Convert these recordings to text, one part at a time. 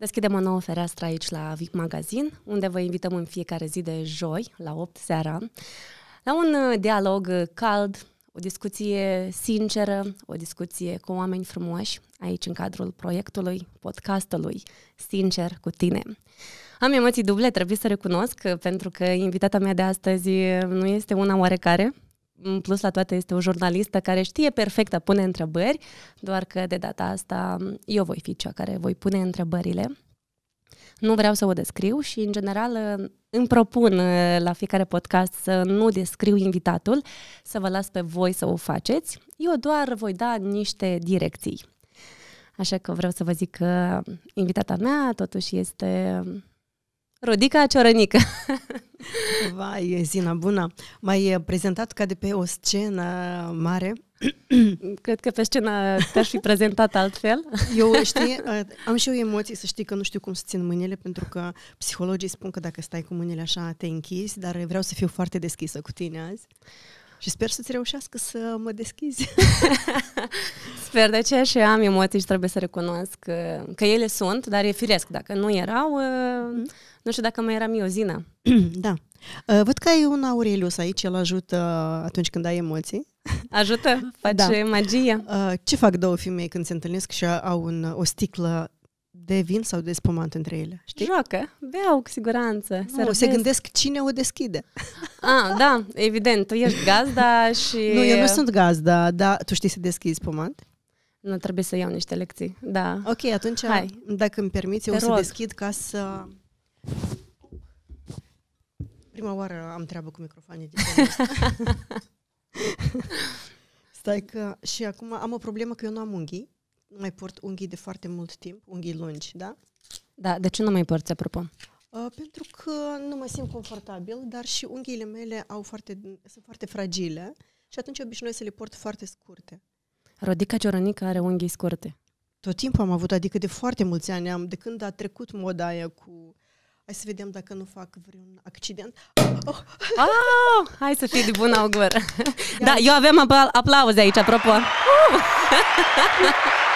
Deschidem o nouă fereastră aici la VIP Magazin, unde vă invităm în fiecare zi de joi, la 8 seara, la un uh, dialog uh, cald, o discuție sinceră, o discuție cu oameni frumoși, aici în cadrul proiectului, podcastului Sincer cu tine. Am emoții duble, trebuie să recunosc, pentru că invitata mea de astăzi nu este una oarecare, în plus la toate este o jurnalistă care știe perfect a pune întrebări, doar că de data asta eu voi fi cea care voi pune întrebările. Nu vreau să o descriu și, în general, îmi propun la fiecare podcast să nu descriu invitatul, să vă las pe voi să o faceți. Eu doar voi da niște direcții. Așa că vreau să vă zic că invitata mea totuși este Rodica Ciorănică. Vai, Zina, bună! M-ai prezentat ca de pe o scenă mare. Cred că pe scenă te-aș fi prezentat altfel. Eu, știi, am și eu emoții să știi că nu știu cum să țin mâinile, pentru că psihologii spun că dacă stai cu mâinile așa te închizi, dar vreau să fiu foarte deschisă cu tine azi. Și sper să-ți reușească să mă deschizi. sper, de aceea și am emoții și trebuie să recunosc că, că ele sunt, dar e firesc. Dacă nu erau, mm. nu știu dacă mai eram eu Zina. da. Uh, văd că ai un Aurelius aici, el ajută atunci când ai emoții. Ajută? Face da. magie. Uh, ce fac două femei când se întâlnesc și au un, o sticlă de vin sau de spumant între ele, știi? Joacă, beau cu siguranță. Nu, se gândesc cine o deschide. Ah, da, evident, tu ești gazda și... Nu, eu nu sunt gazda, dar tu știi să deschizi spumant? Nu, trebuie să iau niște lecții, da. Ok, atunci, Hai. dacă îmi permiți, eu Te o să rog. deschid ca să... Prima oară am treabă cu microfoane de Stai că... Și acum am o problemă că eu nu am unghii nu mai port unghii de foarte mult timp, unghii lungi, da? Da, de ce nu mai porți, apropo? Uh, pentru că nu mă simt confortabil, dar și unghiile mele au foarte, sunt foarte fragile și atunci obișnuiesc să le port foarte scurte. Rodica Ciorănică are unghii scurte. Tot timpul am avut, adică de foarte mulți ani am, de când a trecut moda aia cu Hai să vedem dacă nu fac vreun accident. Oh! Oh, hai să fii de bun augur. Da, eu avem apl- aplauze aici, apropo. Uh!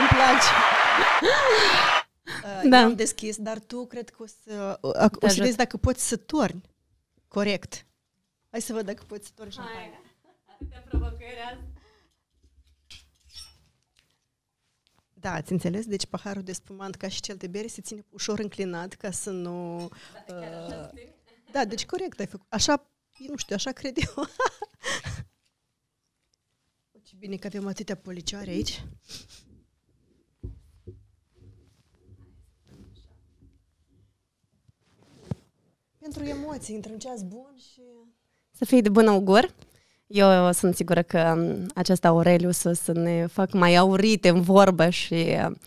Îmi place. Uh, da. am deschis, dar tu cred că o să, uh, o să vezi dacă poți să torni corect. Hai să văd dacă poți să torni șampanie. Atâtea provocări Da, ați înțeles? Deci paharul de spumant ca și cel de bere se ține ușor înclinat ca să nu... Da, uh, da deci corect ai făcut. Așa, nu știu, așa cred eu. Ce bine că avem atâtea policioare aici. Pentru emoții, într-un ceas bun și... Să fii de bun augur. Eu sunt sigură că um, acest Aurelius o să ne fac mai aurite în vorbă și um,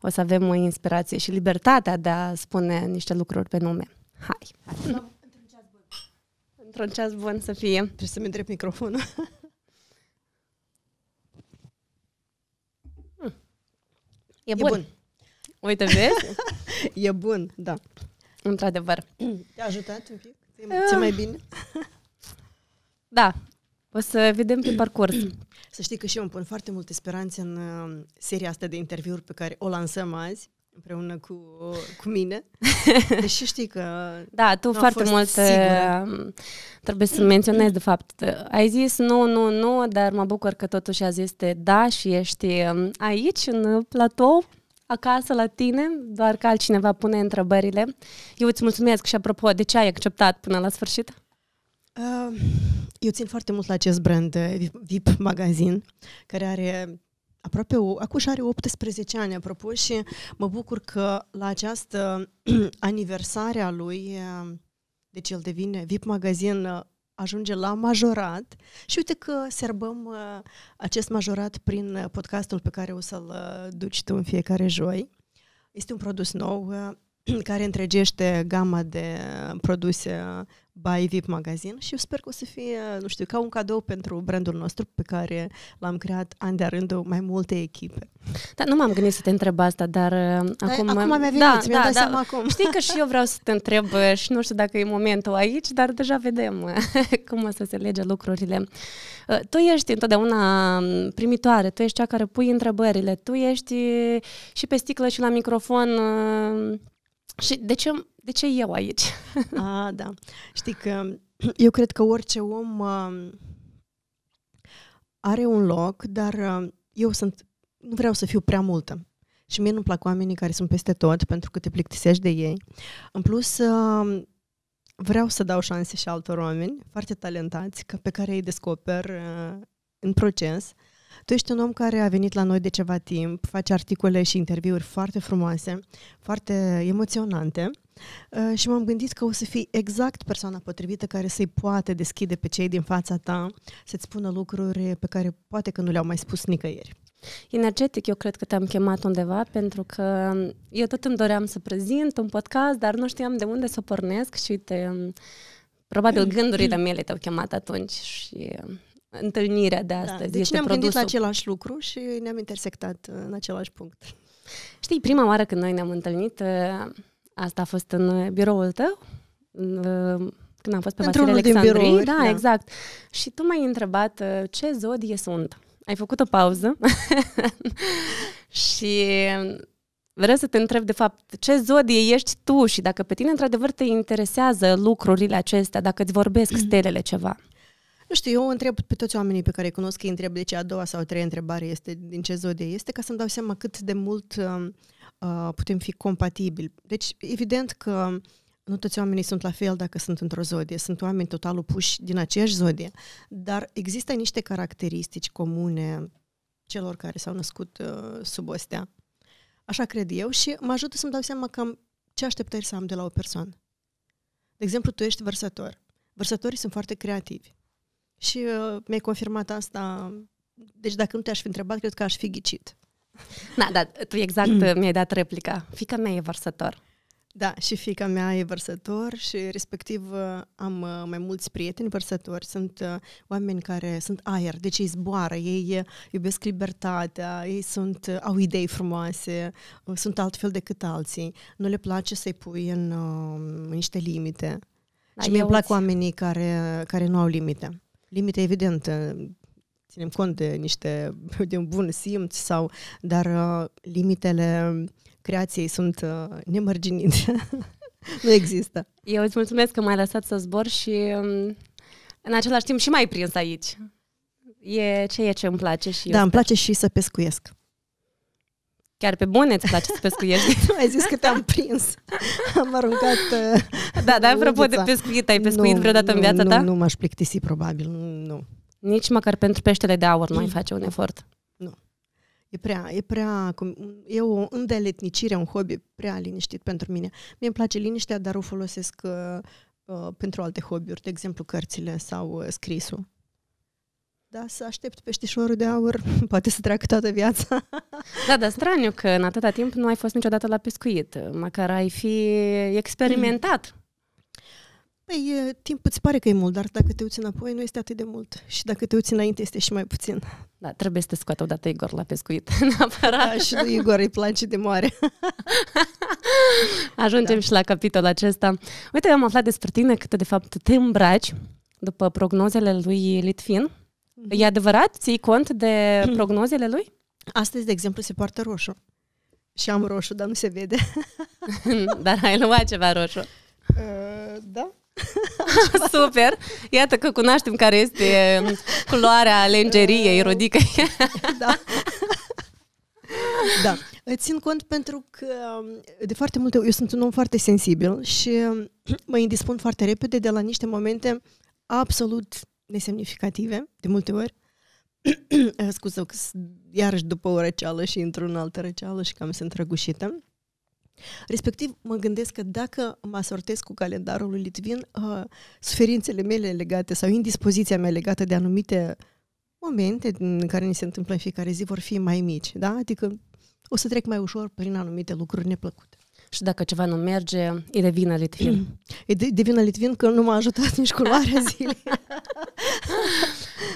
o să avem o inspirație și libertatea de a spune niște lucruri pe nume. Hai! Hai. Într-un ceas bun să fie. Trebuie să-mi întreb microfonul. E bun. E bun. Uite, vezi? e bun, da. Într-adevăr. Te-a ajutat un pic? Ți mai bine? da. O să vedem pe parcurs. Să știi că și eu îmi pun foarte multe speranțe în uh, seria asta de interviuri pe care o lansăm azi împreună cu, cu mine. Deși știi că... Da, tu foarte mult sigură. trebuie să menționez de fapt. Ai zis nu, nu, nu, dar mă bucur că totuși azi este da și ești um, aici, în platou, acasă la tine, doar că altcineva pune întrebările. Eu îți mulțumesc și apropo, de ce ai acceptat până la sfârșit? Uh, eu țin foarte mult la acest brand VIP Magazine, care are aproape, o, acum și are 18 ani, apropo, și mă bucur că la această aniversare a lui, deci el devine VIP Magazine, ajunge la majorat și uite că serbăm acest majorat prin podcastul pe care o să-l duci tu în fiecare joi. Este un produs nou care întregește gama de produse by VIP Magazine și eu sper că o să fie, nu știu, ca un cadou pentru brandul nostru pe care l-am creat an de rând mai multe echipe. Da, nu m-am gândit să te întreb asta, dar da, acum... Acum mi-a venit, da, mi-am da, dat da. seama acum. Știi că și eu vreau să te întreb uh, și nu știu dacă e momentul aici, dar deja vedem uh, cum o să se lege lucrurile. Uh, Tu ești întotdeauna um, primitoare, tu ești cea care pui întrebările, tu ești uh, și pe sticlă și la microfon. uh, Și de ce, de ce eu aici? A, da. Știi că eu cred că orice om uh, are un loc, dar uh, eu sunt, nu vreau să fiu prea multă. Și mie nu-mi plac oamenii care sunt peste tot, pentru că te plictisești de ei. În plus, uh, vreau să dau șanse și altor oameni foarte talentați, ca pe care îi descoper uh, în proces. Tu ești un om care a venit la noi de ceva timp, face articole și interviuri foarte frumoase, foarte emoționante uh, și m-am gândit că o să fii exact persoana potrivită care să-i poate deschide pe cei din fața ta, să-ți spună lucruri pe care poate că nu le-au mai spus nicăieri. Energetic, eu cred că te-am chemat undeva pentru că eu tot îmi doream să prezint un podcast, dar nu știam de unde să pornesc și uite, probabil gândurile mele te-au chemat atunci și întâlnirea de astăzi da, deci este ne-am gândit produsul. la același lucru și ne-am intersectat uh, în același punct. Știi, prima oară când noi ne-am întâlnit, uh, asta a fost în biroul tău, în, uh, când am fost pe Într-unul Vasile din Alexandrii. birouri, da, da. exact. Și tu m-ai întrebat uh, ce zodie sunt. Ai făcut o pauză și vreau să te întreb, de fapt, ce zodie ești tu și dacă pe tine, într-adevăr, te interesează lucrurile acestea, dacă îți vorbesc stelele ceva. Nu știu, eu întreb pe toți oamenii pe care îi cunosc, îi întreb de ce a doua sau a treia întrebare este din ce zodie este, ca să-mi dau seama cât de mult uh, uh, putem fi compatibili. Deci, evident că nu toți oamenii sunt la fel dacă sunt într-o zodie, sunt oameni total opuși din aceeași zodie, dar există niște caracteristici comune celor care s-au născut uh, sub o stea. Așa cred eu și mă ajută să-mi dau seama cam ce așteptări să am de la o persoană. De exemplu, tu ești vărsător. Vărsătorii sunt foarte creativi. Și uh, mi-ai confirmat asta. Deci dacă nu te-aș fi întrebat, cred că aș fi ghicit. Da, da, tu exact uh, mi-ai dat replica. Fica mea e vărsător. Da, și fica mea e vărsător și respectiv uh, am uh, mai mulți prieteni vărsători. Sunt uh, oameni care sunt aer, deci ei zboară, ei uh, iubesc libertatea, ei sunt, uh, au idei frumoase, uh, sunt altfel decât alții. Nu le place să-i pui în, uh, în niște limite. Da, și mie eu îmi plac îți- oamenii care, care nu au limite. Limite, evident, uh, ținem cont de niște de un bun simț sau dar uh, limitele creației sunt uh, nemărginite. nu există. Eu îți mulțumesc că m-ai lăsat să zbor și um, în același timp și mai prins aici. E ce e ce îmi place și eu da, îmi place și să pescuiesc. Chiar pe bune îți place să pescuiești. Ai zis că te-am prins. Am aruncat uh, da, dar apropo de Udița. pescuit, ai pescuit nu, vreodată în nu, viața nu, ta? Nu m-aș plictisi, probabil. Nu. Nici măcar pentru peștele de aur nu ai face un efort. E prea, e prea, cum- e o îndeletnicire, un hobby prea liniștit pentru mine. Mie îmi place liniștea, dar o folosesc uh, uh, pentru alte hobby-uri, de exemplu cărțile sau uh, scrisul. Da, să aștept peștișorul de aur, poate să treacă toată viața. Da, dar straniu că în atâta timp nu ai fost niciodată la pescuit. Măcar ai fi experimentat. Păi, e, timp îți pare că e mult, dar dacă te uiți înapoi, nu este atât de mult. Și dacă te uiți înainte, este și mai puțin. Da, trebuie să te scoată odată Igor la pescuit. Neapărat. Da, și lui Igor îi place de mare. Ajungem da. și la capitolul acesta. Uite, eu am aflat despre tine că tu, de fapt, te îmbraci după prognozele lui Litvin. E adevărat? Ții cont de prognozele lui? Astăzi, de exemplu, se poartă roșu. Și am roșu, dar nu se vede. Dar ai luat ceva roșu. Uh, da? Super! Iată că cunoaștem care este um, culoarea lengeriei, rodică. da. da. Țin cont pentru că de foarte multe eu sunt un om foarte sensibil și mă indispun foarte repede de la niște momente absolut nesemnificative, de multe ori. Scuză că s- iarăși după o răceală și intru în altă răceală și cam sunt răgușită. Respectiv, mă gândesc că dacă mă asortez cu calendarul lui Litvin, uh, suferințele mele legate sau indispoziția mea legată de anumite momente în care ni se întâmplă în fiecare zi vor fi mai mici, da? Adică o să trec mai ușor prin anumite lucruri neplăcute. Și dacă ceva nu merge, îi devină litvin. Îi de- devină litvin că nu m-a ajutat nici culoarea zilei.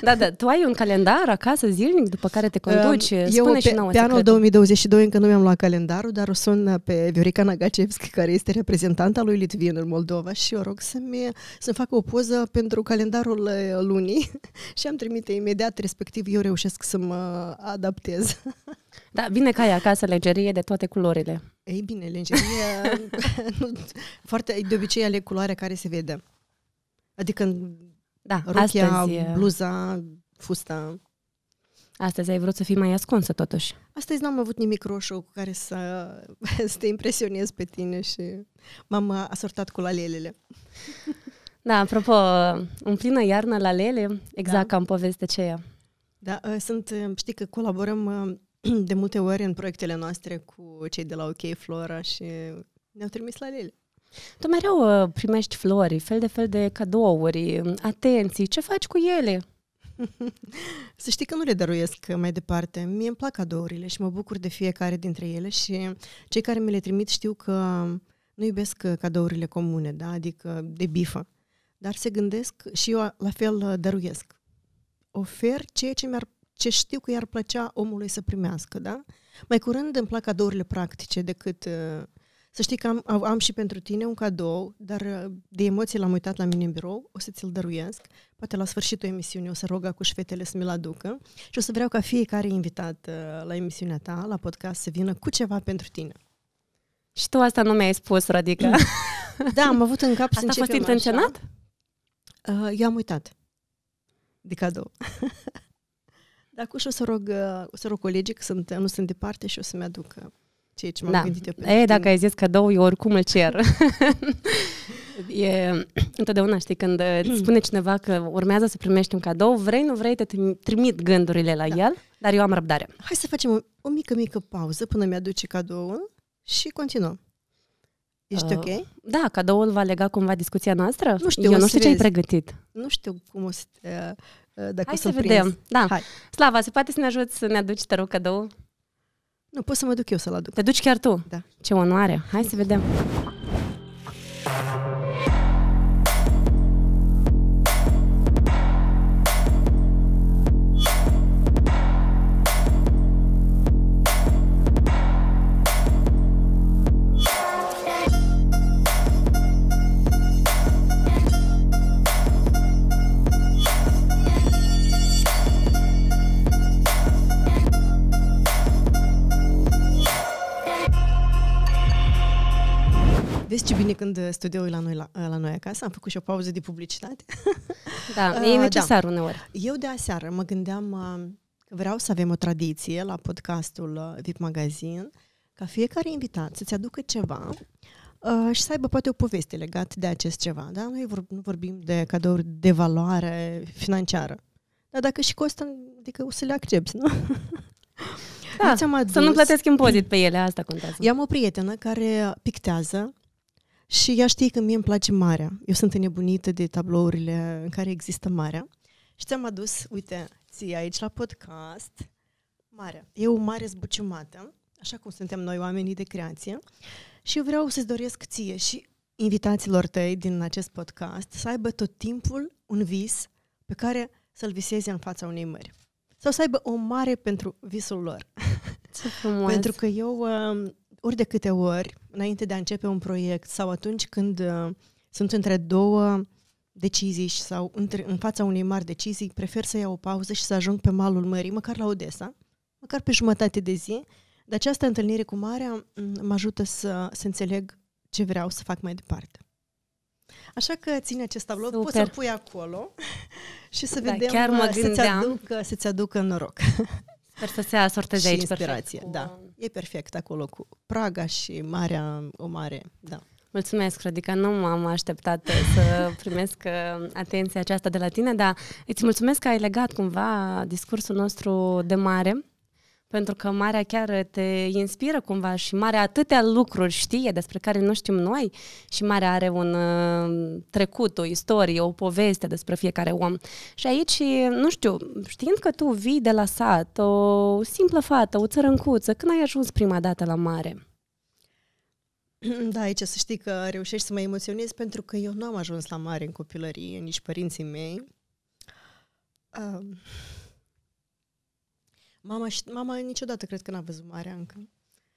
da, da, tu ai un calendar acasă zilnic după care te conduci? Eu Spune pe, și nouă pe anul secretul. 2022 încă nu mi-am luat calendarul, dar o sun pe Viorica Nagacevski, care este reprezentanta lui Litvin în Moldova și o rog să-mi, să-mi facă o poză pentru calendarul uh, lunii și am trimite imediat, respectiv eu reușesc să mă adaptez. Da, bine că ai acasă legerie de toate culorile. Ei bine, lenjerie, nu, foarte, de obicei aleg culoarea care se vede. Adică Da, rochia, astăzi, bluza, fusta. astăzi ai vrut să fii mai ascunsă totuși. Astăzi n-am avut nimic roșu cu care să, să te impresionez pe tine și m-am uh, asortat cu lalelele. Da, apropo, în plină iarnă la lele, exact Da. ca în poveste aceea. Da, uh, sunt, uh, știi că colaborăm uh, de multe ori în proiectele noastre cu cei de la OK Flora și ne-au trimis lalele. Tu mereu uh, primești flori, fel de fel de cadouri, atenții, ce faci cu ele? Să știi că nu le dăruiesc mai departe. Mie îmi plac cadourile și mă bucur de fiecare dintre ele și cei care mi le trimit știu că nu iubesc uh, cadourile comune, da? adică de bifă. Dar se gândesc și eu la fel uh, dăruiesc. Ofer ceea ce, mi-ar, ce știu că i-ar plăcea omului să primească. Da? Mai curând îmi plac cadourile practice decât... uh, Să știi că am, am am și pentru tine un cadou, dar uh, de emoții l-am uitat la mine în birou, o să ți-l dăruiesc. Poate la sfârșitul emisiunii o să rog cu șfetele să mi-l aducă și o să vreau ca fiecare invitat uh, la emisiunea ta, la podcast, să vină cu ceva pentru tine. Și tu asta nu mi-ai spus, Radica. Da, am avut în cap să Asta a fost începem intenționat? Așa. Uh, eu am uitat de cadou. Dar cu și o să rog, uh, o să rog colegii că sunt, nu sunt departe și o să-mi aduc uh, ceea ce m-am Da. gândit eu pentru E, tine. dacă ai zis cadou, eu oricum îl cer. e, întotdeauna, știi, când îți spune cineva că urmează să primești un cadou, vrei, nu vrei, te trim- trimit gândurile la Da. el, dar eu am răbdare. Hai să facem o, o mică, mică pauză până mi-aduce cadoul și continuăm. Ești Uh, ok? Da, cadoul va lega cumva discuția noastră? Nu știu, eu o nu să știu ce ai vezi. pregătit. Nu știu cum o să te, uh, dacă Hai o să să vedem. Da. Hai. Slava, se poate să ne ajuți să ne aduci, te rog, cadou? Nu, pot să mă duc eu să-l aduc. Te duci chiar tu? Da. Ce onoare. Hai să vedem. Când uh, studioul e la noi, la, la noi acasă, am făcut și o pauză de publicitate. Da, Uh, e da. necesar uneori. Eu de aseară mă gândeam uh, că vreau să avem o tradiție la podcastul uh, VIP Magazin, ca fiecare invitat să-ți aducă ceva uh, și să aibă poate o poveste legată de acest ceva. Da? Noi vor, nu vorbim de cadouri de valoare financiară. Dar dacă și costă, adică o să le accepti, nu? Da, Eu ți-am adus, Să nu plătesc impozit pe ele, asta contează. Eu am o prietenă care pictează și ea știe că mie îmi place marea. Eu sunt înnebunită de tablourile în care există marea. Și ți-am adus, uite, ție aici la podcast, marea. E o mare zbuciumată, așa cum suntem noi oamenii de creație. Și eu vreau să-ți doresc ție și invitațiilor tăi din acest podcast să aibă tot timpul un vis pe care să-l viseze în fața unei mări. Sau să aibă o mare pentru visul lor. Ce frumos. Pentru că eu, uh, ori de câte ori, înainte de a începe un proiect sau atunci când uh, sunt între două decizii și- sau între, în fața unei mari decizii, prefer să iau o pauză și să ajung pe malul mării, măcar la Odessa, măcar pe jumătate de zi. De această întâlnire cu marea m, mă ajută să, să înțeleg ce vreau să fac mai departe. Așa că ține acest tablou, Super. poți să-l pui acolo și să Da, vedem chiar mă uh, să-ți gândeam. aducă, să-ți aducă noroc. Sper să se asorteze și aici inspirație, perfect. da. E perfect acolo cu Praga și Marea, o mare, da. Mulțumesc, Rodica. Nu m-am așteptat să primesc uh, atenția aceasta de la tine, dar îți mulțumesc că ai legat cumva discursul nostru de mare, pentru că marea chiar te inspiră cumva și marea atâtea lucruri știe despre care nu știm noi și marea are un uh, trecut, o istorie, o poveste despre fiecare om. Și aici, nu știu, știind că tu vii de la sat, o simplă fată, o țărâncuță, când ai ajuns prima dată la mare? Da, aici să știi că reușești să mă emoționezi pentru că eu nu am ajuns la mare în copilărie, nici părinții mei. Uh, mama, mama niciodată cred că n-a văzut marea încă.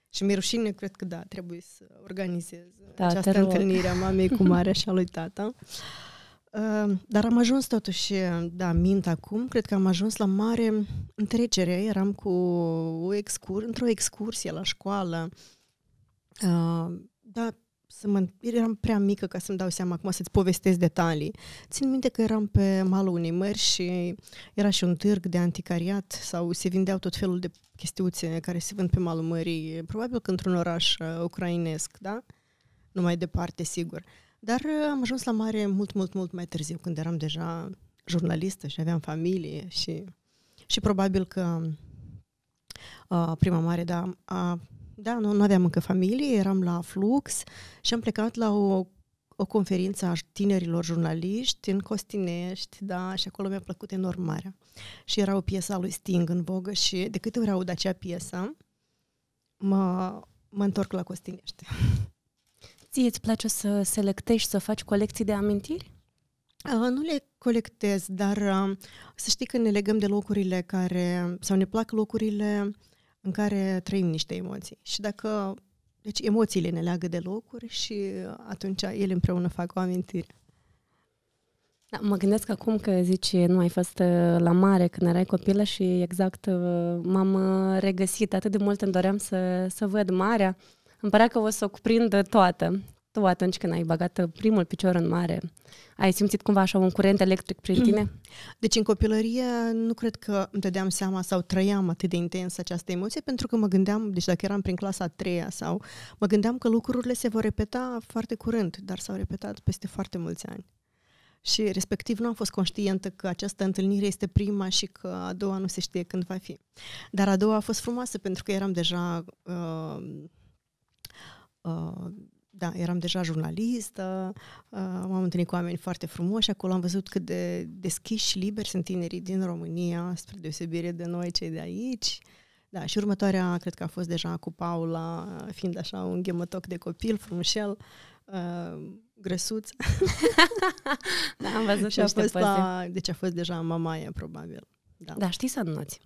Și mi-e rușine, cred că da, trebuie să organizez da, această întâlnire a mamei cu marea și a lui tata. Uh, dar am ajuns totuși, da, mint acum, cred că am ajuns la mare în trecere. Eram cu o excur- într-o excursie la școală. Uh, da, să mă, eram prea mică ca să-mi dau seama acum să-ți povestesc detalii. Țin minte că eram pe malul unei mări și era și un târg de anticariat sau se vindeau tot felul de chestiuțe care se vând pe malul mării, probabil că într-un oraș uh, ucrainesc, da? Nu mai departe, sigur. Dar uh, am ajuns la mare mult, mult, mult mai târziu, când eram deja jurnalistă și aveam familie și, și probabil că uh, prima mare, da, a da, nu, nu aveam încă familie, eram la Flux și am plecat la o, o conferință a tinerilor jurnaliști în Costinești, da, și acolo mi-a plăcut enorm marea. Și era o piesă a lui Sting în vogă și de câte ori aud acea piesă, mă, mă întorc la Costinești. Ție îți place să selectești, să faci colecții de amintiri? Nu le colectez, dar să știi că ne legăm de locurile care, sau ne plac locurile în care trăim niște emoții. Și dacă... Deci emoțiile ne leagă de locuri și atunci ele împreună fac o amintire. Da, mă gândesc acum că zici nu ai fost uh, la mare când erai copilă și exact uh, m-am uh, regăsit. Atât de mult îmi doream să, să văd marea. Îmi părea că o să o cuprindă toată tu atunci când ai băgat primul picior în mare, ai simțit cumva așa un curent electric prin tine? Deci în copilărie nu cred că îmi dădeam seama sau trăiam atât de intens această emoție pentru că mă gândeam, deci dacă eram prin clasa a treia sau mă gândeam că lucrurile se vor repeta foarte curând, dar s-au repetat peste foarte mulți ani. Și respectiv nu am fost conștientă că această întâlnire este prima și că a doua nu se știe când va fi. Dar a doua a fost frumoasă pentru că eram deja uh, uh, da, eram deja jurnalistă, uh, m-am întâlnit cu oameni foarte frumoși, acolo am văzut cât de deschiși și liberi sunt tinerii din România, spre deosebire de noi cei de aici. Da, și următoarea cred că a fost deja cu Paula, fiind așa un ghemătoc de copil, frumușel, uh, grăsuț. da, am văzut și a fost la, Deci a fost deja mamaia, probabil. Da. da, știi să înnoți.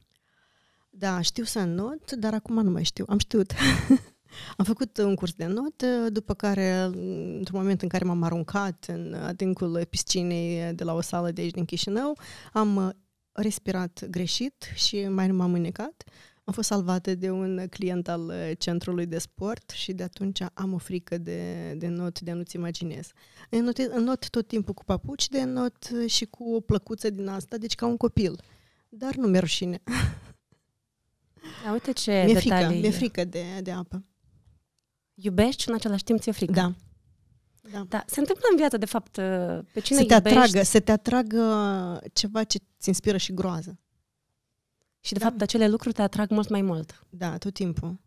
Da, știu să înot, dar acum nu mai știu. Am știut. Am făcut un curs de not, după care, într-un moment în care m-am aruncat în adâncul piscinei de la o sală de aici din Chișinău, am respirat greșit și mai nu m-am înecat. Am fost salvată de un client al centrului de sport și de atunci am o frică de, de not, de nu-ți imaginez. Not, not tot timpul cu papuci de not și cu o plăcuță din asta, deci ca un copil. Dar nu mi-e rușine. Da, uite ce mi-e frică, mi-e frică de, de apă iubești și în același timp ți-e frică. Da. Da. da. Se întâmplă în viață, de fapt, pe cine să te iubești... atragă, să te atragă ceva ce ți inspiră și groază. Și, de da. fapt, acele lucruri te atrag mult mai mult. Da, tot timpul.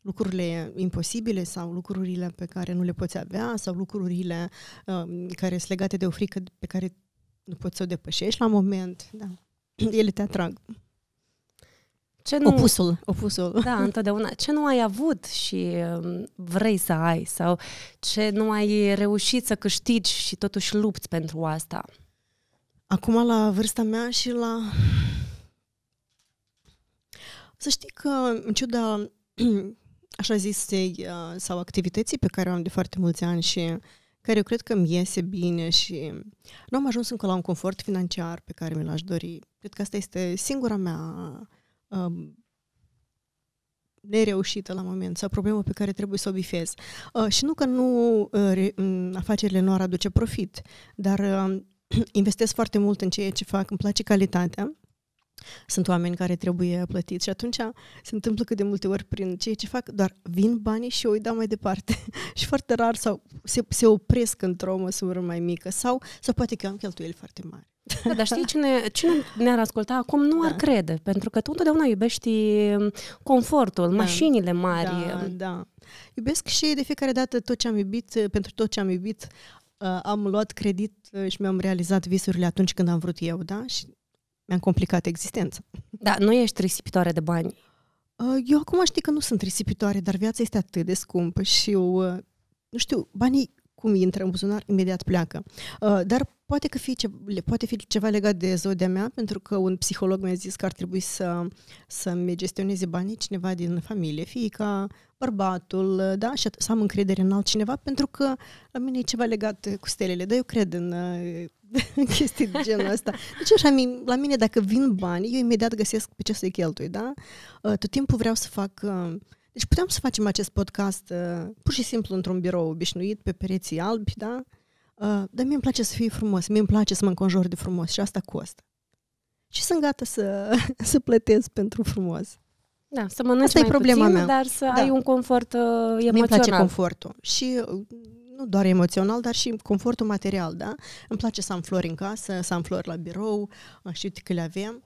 Lucrurile imposibile sau lucrurile pe care nu le poți avea sau lucrurile uh, care sunt legate de o frică pe care nu poți să o depășești la moment. Da. Ele te atrag. Ce nu, opusul, opusul. Da, întotdeauna. Ce nu ai avut și um, vrei să ai sau ce nu ai reușit să câștigi și totuși lupți pentru asta? Acum, la vârsta mea și la... Să știi că, în ciuda, așa zisei, uh, sau activității pe care o am de foarte mulți ani și care eu cred că îmi iese bine și nu am ajuns încă la un confort financiar pe care mi l-aș dori. Cred că asta este singura mea um, nereușită la moment sau problemă pe care trebuie să o bifez. Uh, și nu că nu uh, re, um, afacerile nu ar aduce profit, dar uh, investesc foarte mult în ceea ce fac, îmi place calitatea. Sunt oameni care trebuie plătiți și atunci se întâmplă cât de multe ori prin ceea ce fac, doar vin banii și o îi dau mai departe. și foarte rar sau se, se opresc într-o măsură mai mică sau, sau poate că am cheltuieli foarte mari. Da, dar știi, cine, cine ne-ar asculta acum nu da. ar crede, pentru că tu întotdeauna iubești confortul, da. mașinile mari. Da, da. Iubesc și de fiecare dată tot ce am iubit, pentru tot ce am iubit, uh, am luat credit uh, și mi-am realizat visurile atunci când am vrut eu, da? Și mi-am complicat existența. Da, nu ești risipitoare de bani. Uh, eu acum știi că nu sunt risipitoare, dar viața este atât de scumpă și eu nu știu, banii cum intră în buzunar, imediat pleacă. Uh, dar poate, că fi ce, poate fi ceva legat de zodia mea, pentru că un psiholog mi-a zis că ar trebui să, să-mi gestioneze banii cineva din familie, fiica, bărbatul, da, și să am încredere în altcineva, pentru că la mine e ceva legat cu stelele, dar eu cred în, în chestii de genul ăsta. Deci așa, la mine dacă vin bani, eu imediat găsesc pe ce să-i cheltui, da? Uh, tot timpul vreau să fac uh, deci puteam să facem acest podcast uh, pur și simplu într-un birou obișnuit, pe pereții albi, da? Uh, dar mie îmi place să fie frumos, mie îmi place să mă înconjor de frumos și asta costă. Și sunt gata să, să plătesc pentru frumos. Da, să mănânci asta mai e problema puțin, mea. dar să da. ai un confort uh, emoțional. Mie îmi place confortul. Și uh, nu doar emoțional, dar și confortul material, da? Îmi place să am flori în casă, să am flori la birou, știu că le avem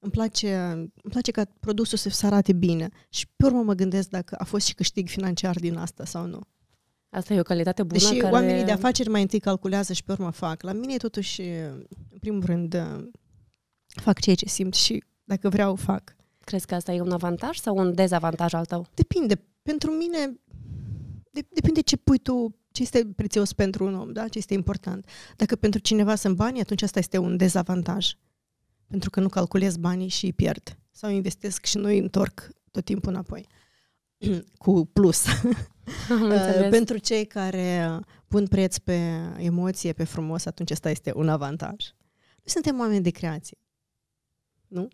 îmi place, îmi place ca produsul să se arate bine și pe urmă mă gândesc dacă a fost și câștig financiar din asta sau nu. Asta e o calitate bună Deși care... oamenii de afaceri mai întâi calculează și pe urmă fac. La mine totuși, în primul rând, fac ceea ce simt și dacă vreau, fac. Crezi că asta e un avantaj sau un dezavantaj al tău? Depinde. Pentru mine, de, depinde ce pui tu, ce este prețios pentru un om, da? ce este important. Dacă pentru cineva sunt bani, atunci asta este un dezavantaj pentru că nu calculez banii și îi pierd. Sau investesc și nu îi întorc tot timpul înapoi. Cu plus. Uh, pentru cei care pun preț pe emoție, pe frumos, atunci asta este un avantaj. Noi suntem oameni de creație. Nu?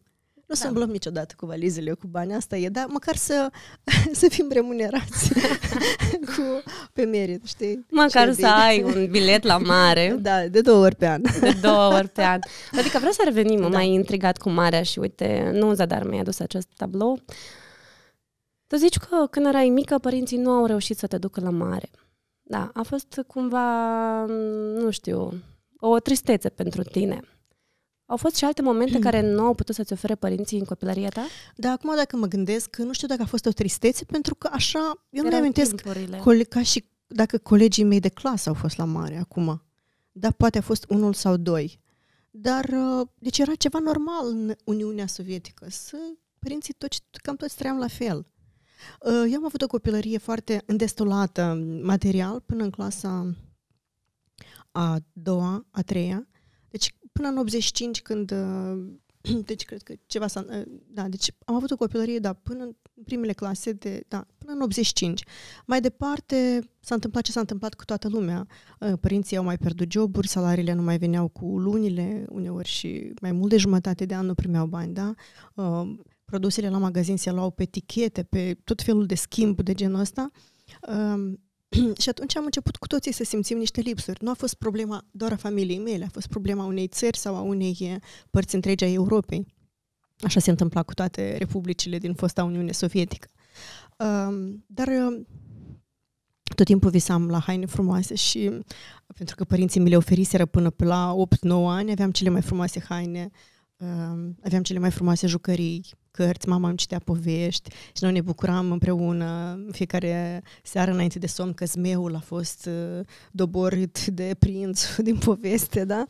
Nu da. să umblăm niciodată cu valizele cu bani, asta e, dar măcar să, să fim remunerați cu, pe merit, știi? Măcar să ai un bilet la mare. Da, de două ori pe an. De două ori pe an. Adică vreau să revenim, da. mai intrigat cu marea și uite, nu Zadar mi-a adus acest tablou. Tu zici că când erai mică, părinții nu au reușit să te ducă la mare. Da, a fost cumva, nu știu, o tristețe pentru tine. Au fost și alte momente care nu au putut să-ți ofere părinții în copilăria ta? Da, acum dacă mă gândesc, nu știu dacă a fost o tristețe, pentru că așa, eu nu mi-amintesc ca și dacă colegii mei de clasă au fost la mare acum. Da, poate a fost unul sau doi. Dar, uh, deci era ceva normal în Uniunea Sovietică, să părinții toți, cam toți trăiam la fel. Uh, eu am avut o copilărie foarte îndestulată material până în clasa a doua, a treia. Deci până în 85 când uh, deci cred că ceva s-a... Uh, da, deci am avut o copilărie, da, până în primele clase, de, da, până în 85. Mai departe s-a întâmplat ce s-a întâmplat cu toată lumea. Uh, părinții au mai pierdut joburi, salariile nu mai veneau cu lunile, uneori și mai mult de jumătate de an nu primeau bani, da? Produsele la magazin se luau pe etichete, pe tot felul de schimb de genul ăsta. și atunci am început cu toții să simțim niște lipsuri. Nu a fost problema doar a familiei mele, a fost problema unei țări sau a unei eh, părți întregi a Europei. Așa se întâmpla cu toate republicile din fosta Uniune Sovietică. Um, dar uh, tot timpul visam la haine frumoase și pentru că părinții mi le oferiseră până pe la 8-9 ani, aveam cele mai frumoase haine, uh, aveam cele mai frumoase jucării, cărți, mama îmi citea povești și noi ne bucuram împreună fiecare seară înainte de somn că zmeul a fost uh, doborât de prinț din poveste, da?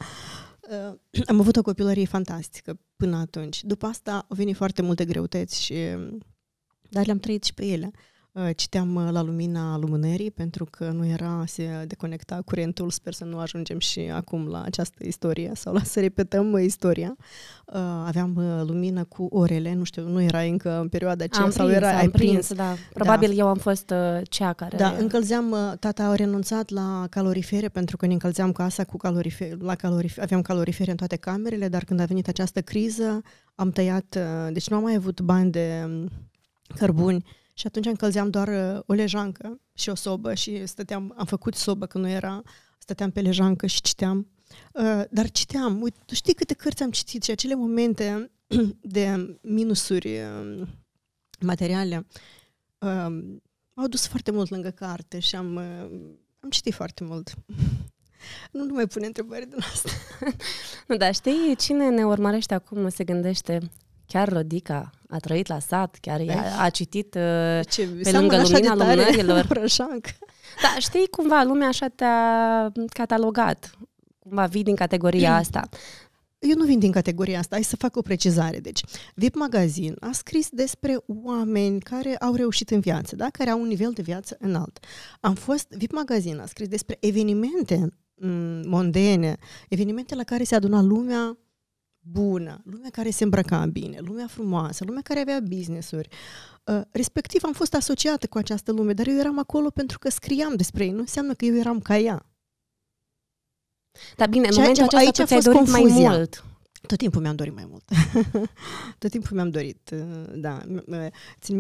Uh, am avut o copilărie fantastică până atunci. După asta au venit foarte multe greutăți și dar le-am trăit și pe ele. Uh, citeam uh, la lumina lumânării pentru că nu era să deconecta curentul. Sper să nu ajungem și acum la această istorie sau la să repetăm uh, istoria. Aveam lumină cu orele, nu știu, nu era încă în perioada aceea am sau prins, era am ai prins. prins. Da. Probabil da. eu am fost cea care... Da, încălzeam, tata a renunțat la calorifere pentru că ne încălzeam casa cu calorifere, la calorifere, aveam calorifere în toate camerele, dar când a venit această criză am tăiat, deci nu am mai avut bani de um, cărbuni și atunci încălzeam doar uh, o lejancă și o sobă și stăteam, am făcut sobă când nu era, stăteam pe lejancă și citeam. Uh, dar citeam, uite, tu știi câte cărți am citit și acele momente de minusuri uh, materiale uh, m-au dus foarte mult lângă carte și am, uh, am citit foarte mult. nu, nu mai pune întrebări din asta. nu, dar știi, cine ne urmărește acum se gândește chiar Rodica a trăit la sat, chiar a, a citit uh, Ce, pe lângă lumina lumânărilor. Da, știi, cumva lumea așa te-a catalogat. Cumva vii din categoria asta. eu nu vin din categoria asta, hai să fac o precizare. Deci, VIP Magazine a scris despre oameni care au reușit în viață, da? care au un nivel de viață înalt. Am fost, VIP Magazine a scris despre evenimente mondene, evenimente la care se aduna lumea bună, lumea care se îmbrăca bine, lumea frumoasă, lumea care avea business-uri. Uh, respectiv am fost asociată cu această lume, dar eu eram acolo pentru că scriam despre ei. Nu înseamnă că eu eram ca ea. Dar bine, în momentul acesta aici tu ți-ai dorit confuzia. mai mult. Tot timpul mi-am dorit mai mult. Tot timpul mi-am dorit, uh, da.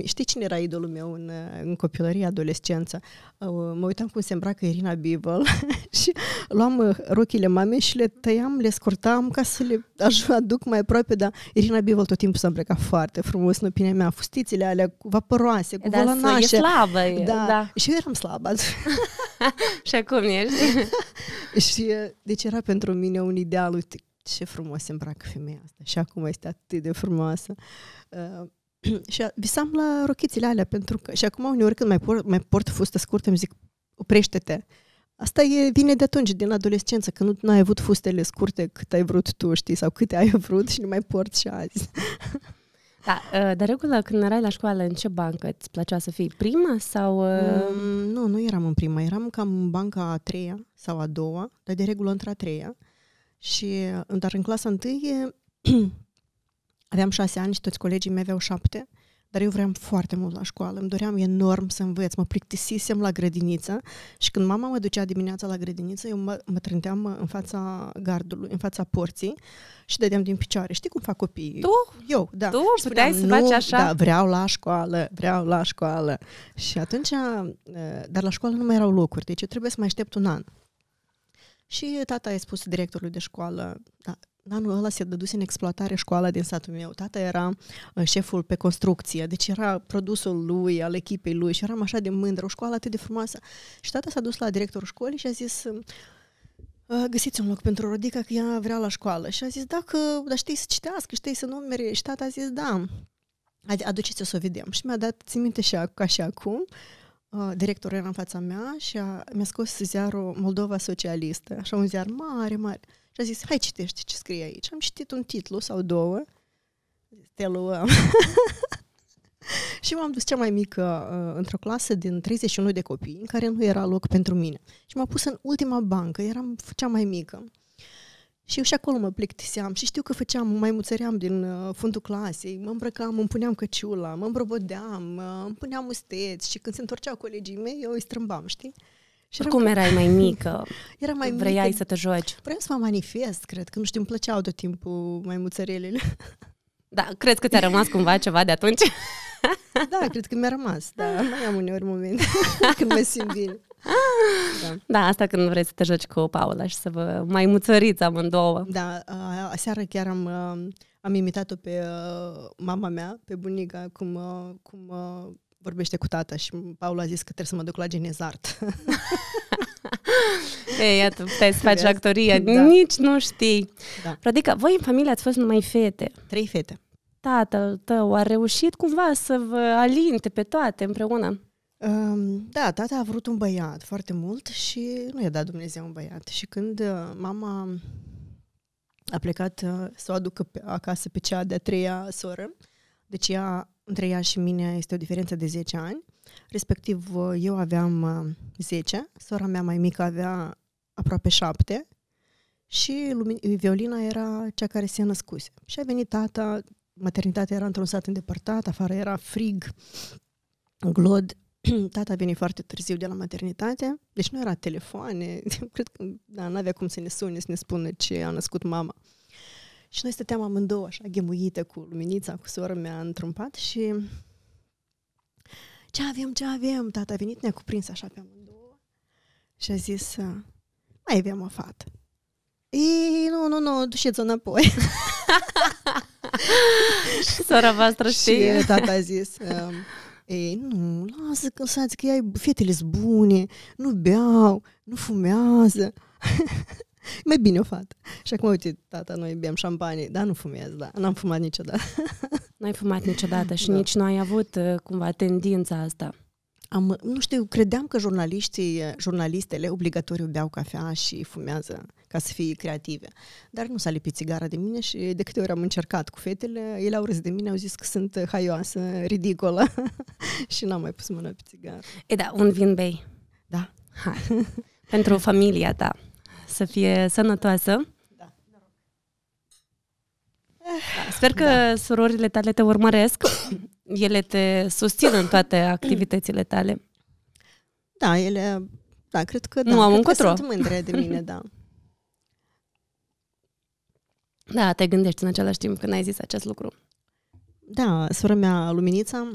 Știi cine era idolul meu în, uh, în copilărie, adolescență? Uh, mă uitam cum se îmbracă Irina Bibel și luam rochile mamei și le tăiam, le scurtam ca să le aduc mai aproape, dar Irina Bibel tot timpul s-a îmbrăcat foarte frumos în opinia mea. Fustițele alea vaporoase, cu da, volanașe. E slabă. Da. da. Și eu eram slabă. și acum ești. și deci era pentru mine un ideal, uite, ce frumos se îmbracă femeia asta și acum este atât de frumoasă. Uh, și visam la rochițile alea pentru că și acum uneori când mai port, mai port fustă scurtă îmi zic oprește-te. Asta e, vine de atunci, din adolescență, că nu ai avut fustele scurte cât ai vrut tu, știi, sau câte ai vrut și nu mai porți și azi. Da, uh, de regulă, când erai la școală, în ce bancă îți plăcea să fii? Prima sau... Uh... Mm, nu, nu eram în prima, eram cam în banca a treia sau a doua, dar de regulă între a treia. Și, dar în clasa întâi aveam șase ani și toți colegii mei aveau șapte, dar eu vreau foarte mult la școală, îmi doream enorm să învăț, mă plictisisem la grădiniță și când mama mă ducea dimineața la grădiniță, eu mă, mă trânteam în fața gardului, în fața porții și dădeam din picioare. Știi cum fac copiii? Tu? Eu, da. Tu puteai să faci așa? Da, vreau la școală, vreau la școală. Și atunci, eh, dar la școală nu mai erau locuri, deci eu trebuie să mai aștept un an. Și tata a spus directorului de școală, da, anul ăla se dăduse în exploatare școala din satul meu. Tata era uh, șeful pe construcție, deci era produsul lui, al echipei lui și eram așa de mândră, o școală atât de frumoasă. Și tata s-a dus la directorul școlii și a zis, uh, găsiți un loc pentru Rodica că ea vrea la școală. Și a zis, dacă, dar știi să citească, știi să numere. Și tata a zis, da, aduceți-o să o vedem. Și mi-a dat, țin minte și ca și acum, directorul era în fața mea și a, mi-a scos ziarul Moldova Socialistă, așa un ziar mare, mare. Și a zis, hai citește ce scrie aici. Am citit un titlu sau două. Te luăm. și m-am dus cea mai mică uh, într-o clasă din 31 de copii, în care nu era loc pentru mine. Și m-a pus în ultima bancă, eram cea mai mică. Și eu și acolo mă plictiseam și știu că făceam, mai muțăream din uh, fundul clasei, mă îmbrăcam, îmi puneam căciula, mă îmbrobodeam, uh, îmi puneam usteți și când se întorceau colegii mei, eu îi strâmbam, știi? Și Cum că... erai mai mică? Era mai Vrei mică. să te joci? Vreau să mă manifest, cred, că nu știu, îmi plăceau tot timpul mai muțărelele. Da, cred că ți-a rămas cumva ceva de atunci? Da, cred că mi-a rămas, da, mai am uneori momente când mă simt bine. Da. da, asta când vrei să te joci cu Paula și să vă mai muțăriți amândouă. Da, aseară chiar am, am imitat-o pe mama mea, pe bunica, cum, cum vorbește cu tata și Paula a zis că trebuie să mă duc la genezart. Ei, iată, puteai să faci actorie. Da. Nici nu știi. Da. Adică, voi în familie ați fost numai fete. Trei fete. Tatăl tău a reușit cumva să vă alinte pe toate împreună? Da, tata a vrut un băiat foarte mult și nu i-a dat Dumnezeu un băiat. Și când uh, mama a plecat uh, să o aducă pe, acasă pe cea de-a treia soră, deci ea, între ea și mine este o diferență de 10 ani, respectiv uh, eu aveam 10, sora mea mai mică avea aproape 7 și Violina era cea care se născuse. Și a venit tata, maternitatea era într-un sat îndepărtat, afară era frig, glod tata a venit foarte târziu de la maternitate, deci nu era telefoane, cred că da, nu avea cum să ne sune, să ne spună ce a născut mama. Și noi stăteam amândouă așa ghemuite cu luminița, cu sora mea într-un pat și ce avem, ce avem? Tata a venit, ne-a cuprins așa pe amândouă și a zis, mai avem o fată. Ei, nu, nu, nu, duceți-o înapoi. și sora voastră știe. Și tata a zis, um, ei, nu, lasă că lăsați că ai fetele bune, nu beau, nu fumează. mai bine o fată. Și acum, uite, tata, noi bem șampanie, dar nu fumez, da, n-am fumat niciodată. N-ai fumat niciodată și da. nici nu ai avut uh, cumva tendința asta. Am, nu știu, credeam că jurnaliștii, jurnalistele obligatoriu beau cafea și fumează ca să fie creative. Dar nu s-a lipit țigara de mine și de câte ori am încercat cu fetele, ele au râs de mine, au zis că sunt haioasă, ridicolă și n-am mai pus mâna pe țigară. E da, un vin bei. Da. Hai. Pentru familia ta. Să fie sănătoasă. Da. Da, sper că da. surorile tale te urmăresc. Ele te susțin în toate activitățile tale. Da, ele, da, cred că da. Nu am cred încotro. Că sunt mândre de mine, da. Da, te gândești în același timp când ai zis acest lucru. Da, sora mea, Luminița,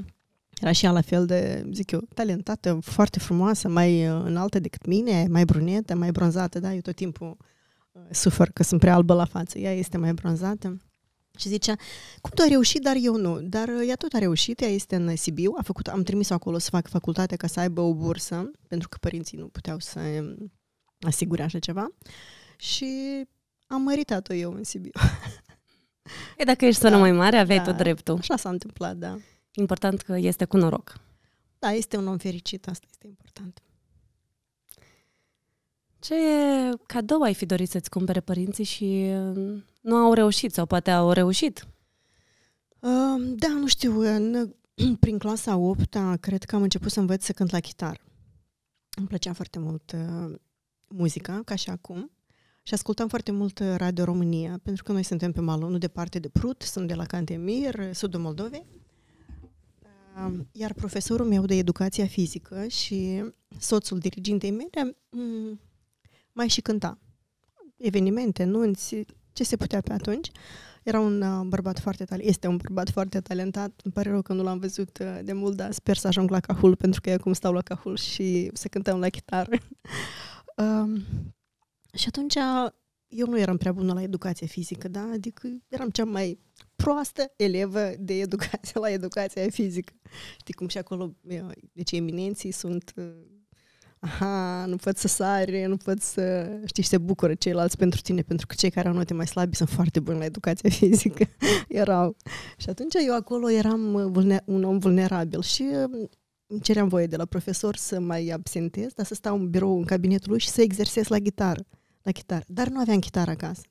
era și ea la fel de, zic eu, talentată, foarte frumoasă, mai uh, înaltă decât mine, mai brunetă, mai bronzată, da, eu tot timpul uh, sufăr că sunt prea albă la față, ea este mai bronzată. Și zicea, cum tu ai reușit, dar eu nu. Dar uh, ea tot a reușit, ea este în Sibiu, a făcut, am trimis-o acolo să fac facultate ca să aibă o bursă, pentru că părinții nu puteau să um, asigure așa ceva. Și am meritat-o eu în Sibiu. E, dacă ești soră Da, mai mare, aveai da. tot dreptul. Așa s-a întâmplat, da. Important că este cu noroc. Da, este un om fericit, asta este important. Ce cadou ai fi dorit să-ți cumpere părinții și uh, nu au reușit sau poate au reușit? Uh, da, nu știu, în, prin clasa 8 cred că am început să învăț să cânt la chitară. Îmi plăcea foarte mult uh, muzica, ca și acum. Și ascultam foarte mult uh, Radio România, pentru că noi suntem pe malul, nu departe de Prut, sunt de la Cantemir, uh, sudul Moldovei. Uh, Iar profesorul meu de educație fizică și soțul dirigintei mele mm, mai și cânta. Evenimente, nunți, ce se putea pe atunci. Era un uh, bărbat foarte talentat, este un bărbat foarte talentat. Îmi pare rău că nu l-am văzut uh, de mult, dar sper să ajung la Cahul, pentru că eu acum stau la Cahul și să cântăm la chitară. um, și atunci eu nu eram prea bună la educație fizică, da? Adică eram cea mai proastă elevă de educație la educația fizică. Știi cum și acolo, uh, deci eminenții sunt uh, aha, nu pot să sare, nu pot să, știi, și se bucură ceilalți pentru tine, pentru că cei care au note mai slabe sunt foarte buni la educația fizică. Erau. Și atunci eu acolo eram uh, vulne- un om vulnerabil și uh, îmi ceream voie de la profesor să mai absentez, dar să stau în birou în cabinetul lui și să exersez la gitară. La chitară. Dar nu aveam chitară acasă.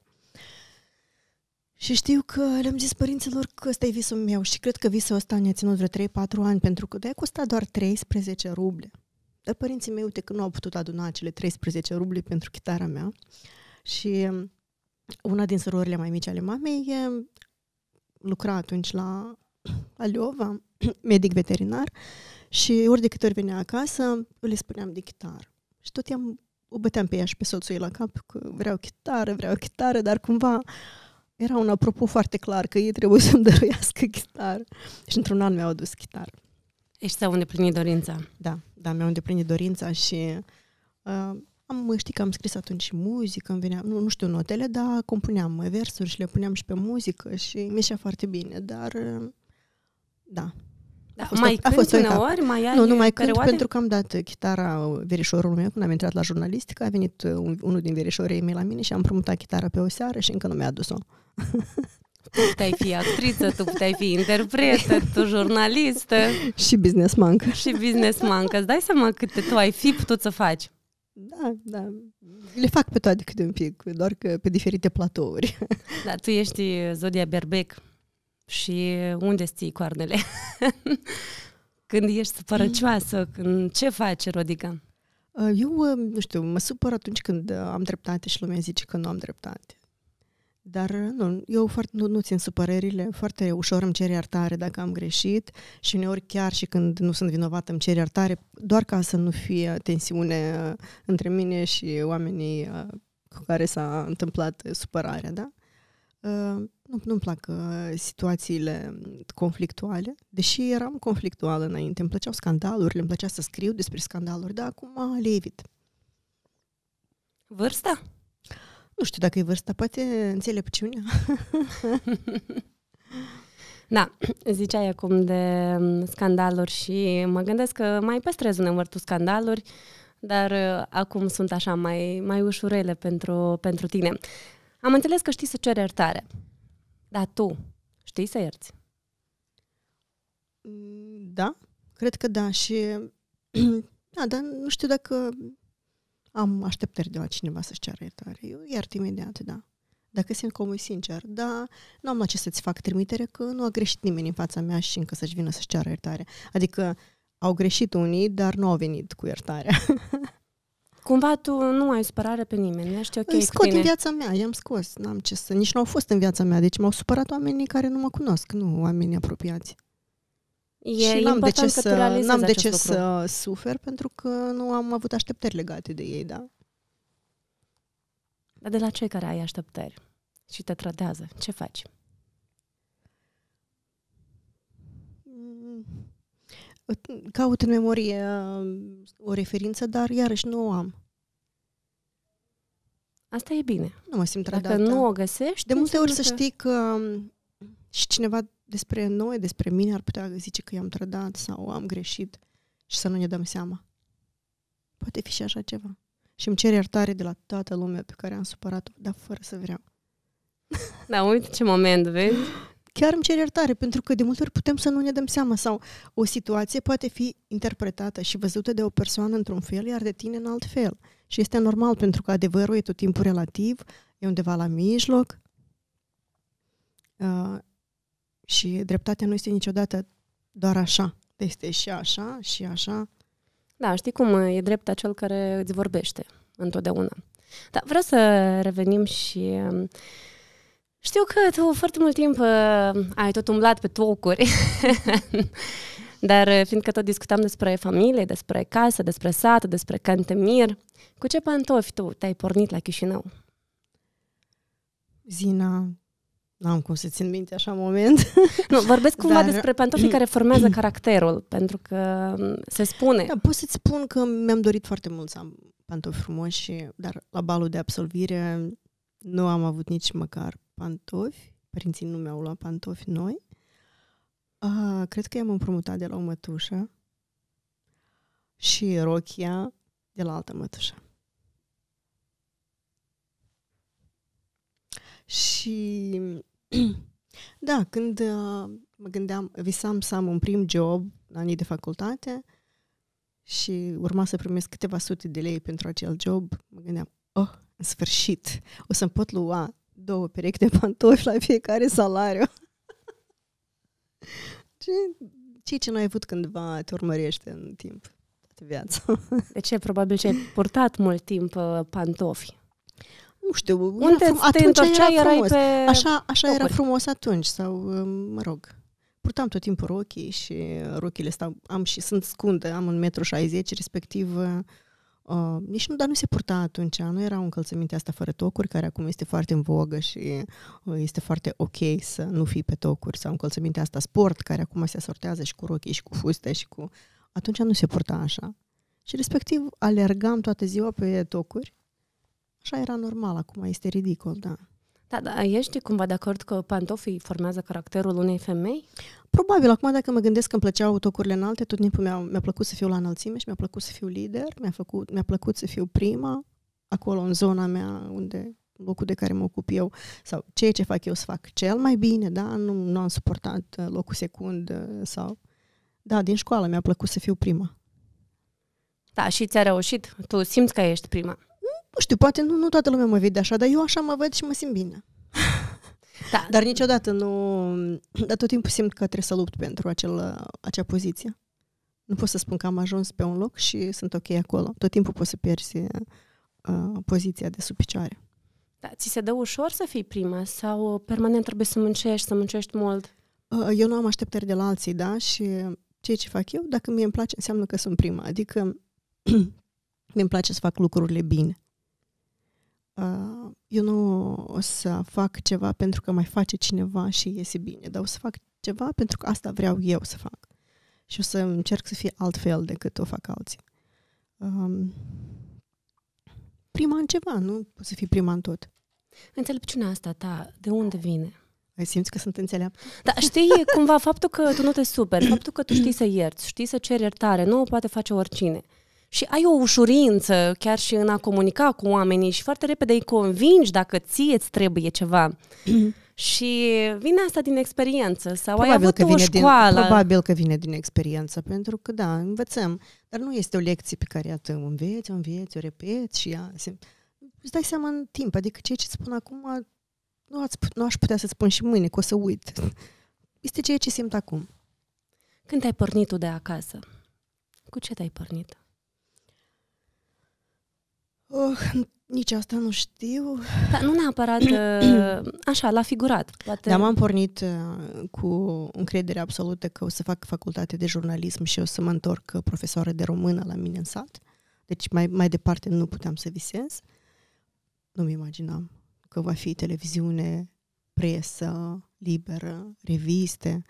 Și știu că le-am zis părinților că ăsta e visul meu și cred că visul ăsta ne-a ținut vreo 3-4 ani pentru că de-aia costa doar 13 ruble. Dar părinții mei, uite că nu au putut aduna acele 13 ruble pentru chitara mea. Și um, una din surorile mai mici ale mamei e, lucra atunci la, la Liova, medic veterinar, și ori de câte ori venea acasă, eu le spuneam de chitară. Și tot i-am, o băteam pe ea și pe soțul ei la cap că vreau chitară, vreau chitară, dar cumva era un apropo foarte clar că ei trebuie să-mi dăruiască chitară. Și într-un an mi-au adus chitară. Ești sau îndeplinit dorința. Da, da, mi-au îndeplinit dorința și uh, am, știi că am scris atunci și muzică, îmi venea, nu, nu știu notele, dar compuneam versuri și le puneam și pe muzică și mi ieșea foarte bine, dar uh, da. Da, fost mai o- a fost cânti o etapă. uneori, mai ai nu, nu mai cânt perioade? pentru că am dat chitara verișorului meu când am intrat la jurnalistică, a venit uh, un, unul din verișorii mei la mine și am împrumutat chitara pe o seară și încă nu mi-a adus-o. Tu puteai fi actriță, tu puteai fi interpretă, tu jurnalistă și businessman. și businessman. Că îți dai seama câte tu ai fi putut să faci. Da, da. Le fac pe toate câte un pic, doar că pe diferite platouri. Dar tu ești Zodia Berbec și unde ți ții coarnele? când ești supărăcioasă, când... ce faci, Rodica? Uh, Eu, uh, nu știu, mă supăr atunci când uh, am dreptate și lumea zice că nu am dreptate. Dar uh, nu, eu foarte, nu, nu țin supărările, foarte ușor îmi cer iertare dacă am greșit și uneori chiar și când nu sunt vinovată îmi cer iertare, doar ca să nu fie tensiune uh, între mine și oamenii uh, cu care s-a întâmplat uh, supărarea, da? Uh, Nu, nu-mi plac uh, situațiile conflictuale, deși eram conflictuală înainte. Îmi plăceau scandalurile, îmi plăcea să scriu despre scandaluri, dar acum le evit. Vârsta? Nu știu dacă e vârsta, poate înțelepciunea. Da, ziceai acum de mm, scandaluri și mă gândesc că mai păstrez uneori tu scandaluri, dar uh, acum sunt așa mai, mai ușurele pentru, pentru tine. Am înțeles că știi să ceri iertare, dar tu știi să ierți. Mm, Da, cred că da și da, dar nu știu dacă am așteptări de la cineva să-și ceară iertare. Eu iert imediat, da. Dacă simt că omul e sincer, dar nu am la ce să-ți fac trimitere că nu a greșit nimeni în fața mea și încă să-și vină să-și ceară iertare. Adică au greșit unii, dar nu au venit cu iertarea. Cumva tu nu ai supărare pe nimeni, ești ok Îi scot din viața mea, i-am scos, n-am ce să... Nici nu au fost în viața mea, deci m-au supărat oamenii care nu mă cunosc, nu oamenii apropiați. E și n-am de ce, să, n-am de ce lucru. să sufer pentru că nu am avut așteptări legate de ei, da? Dar de la cei care ai așteptări și te trădează, ce faci? Mm, caut în memorie uh, o referință, dar iarăși nu o am. Asta e bine. Nu mă simt trădată. Dacă nu o găsești... De multe ori să știi că um, și cineva despre noi, despre mine, ar putea zice că i-am trădat sau am greșit și să nu ne dăm seama. Poate fi și așa ceva. Și îmi cer iertare de la toată lumea pe care am supărat-o, dar fără să vreau. Da, uite ce moment, vezi? Chiar îmi cer iertare, pentru că de multe ori putem să nu ne dăm seama sau o situație poate fi interpretată și văzută de o persoană într-un fel, iar de tine în alt fel. Și este normal, pentru că adevărul e tot timpul relativ, e undeva la mijloc. Uh, și dreptatea nu este niciodată doar așa. Este și așa, și așa. Da, știi cum e drept acel care îți vorbește întotdeauna. Dar vreau să revenim și... Um, știu că tu foarte mult timp uh, ai tot umblat pe tocuri, dar uh, fiindcă tot discutam despre familie, despre casă, despre sat, despre Cantemir, cu ce pantofi tu te-ai pornit la Chișinău? Zina, N-am cum să țin minte așa moment. Nu, vorbesc cumva Dar... despre pantofii care formează caracterul, pentru că um, se spune... Da, pot să-ți spun că mi-am dorit foarte mult să am pantofi frumoși, dar la balul de absolvire nu am avut nici măcar pantofi. Părinții nu mi-au luat pantofi noi. Uh, cred că i-am împrumutat de la o mătușă și rochia de la altă mătușă. Și da, când uh, mă gândeam, visam să am un prim job la anii de facultate și urma să primesc câteva sute de lei pentru acel job, mă gândeam, oh, în sfârșit, o să-mi pot lua două perechi de pantofi la fiecare salariu. ce, ce ce nu ai avut cândva te urmărește în timp, toată viața. De ce? Probabil ce ai purtat mult timp uh, pantofi nu știu, Unde frum- atunci te era frumos. Pe așa așa era frumos atunci, sau, um, mă rog, purtam tot timpul rochii și rochile stau, am și sunt scunde, am un metru 60, respectiv uh, nici nu, dar nu se purta atunci, nu era o încălțăminte asta fără tocuri, care acum este foarte în vogă și uh, este foarte ok să nu fii pe tocuri, sau încălțămintea asta sport, care acum se asortează și cu rochii și cu fuste și cu... Atunci nu se purta așa. Și respectiv alergam toată ziua pe tocuri Așa era normal, acum este ridicol, da. Da, da, ești cumva de acord că pantofii formează caracterul unei femei? Probabil. Acum, dacă mă gândesc că îmi plăceau tocurile înalte, tot timpul mi-a, mi-a plăcut să fiu la înălțime și mi-a plăcut să fiu lider, mi-a, făcut, mi-a plăcut să fiu prima, acolo în zona mea unde locul de care mă ocup eu sau ceea ce fac eu să fac cel mai bine, da? Nu, nu am suportat uh, locul secund uh, sau... Da, din școală mi-a plăcut să fiu prima. Da, și ți-a reușit? Tu simți că ești prima? Nu știu, poate nu, nu toată lumea mă vede așa, dar eu așa mă văd și mă simt bine. Da. Dar niciodată nu... Dar tot timpul simt că trebuie să lupt pentru acel, acea poziție. Nu pot să spun că am ajuns pe un loc și sunt ok acolo. Tot timpul poți să pierzi uh, poziția de sub picioare. Da, ți se dă ușor să fii prima sau permanent trebuie să muncești, să muncești mult? Uh, eu nu am așteptări de la alții, da? Și ceea ce fac eu, dacă mie îmi place, înseamnă că sunt prima. Adică mi-mi place să fac lucrurile bine. Uh, eu nu o să fac ceva pentru că mai face cineva și iese bine, dar o să fac ceva pentru că asta vreau eu să fac. Și o să încerc să fie altfel decât o fac alții. Um, prima în ceva, nu poți să fii prima în tot. Înțelepciunea asta ta, de unde vine? Ai simți că sunt înțeleaptă? Da, știi cumva faptul că tu nu te superi, faptul că tu știi să ierți, știi să ceri iertare, nu o poate face oricine și ai o ușurință chiar și în a comunica cu oamenii și foarte repede îi convingi dacă ție îți trebuie ceva. Și vine asta din experiență sau probabil ai avut că o vine școală? Din, probabil că vine din experiență, pentru că da, învățăm, dar nu este o lecție pe care iată, o înveți, o înveți, o repeți și ea, se, îți dai seama în timp, adică ceea ce îți spun acum, nu, ați, nu aș putea să spun și mâine, că o să uit. Este ceea ce simt acum. Când ai pornit tu de acasă? Cu ce te-ai pornit? Oh, nici asta nu știu. Da, nu neapărat uh, așa, la figurat. Poate... Dar m-am pornit uh, cu încredere absolută că o să fac facultate de jurnalism și o să mă întorc uh, profesoară de română la mine în sat. Deci mai, mai departe nu puteam să visez. Nu-mi imaginam că va fi televiziune, presă, liberă, reviste.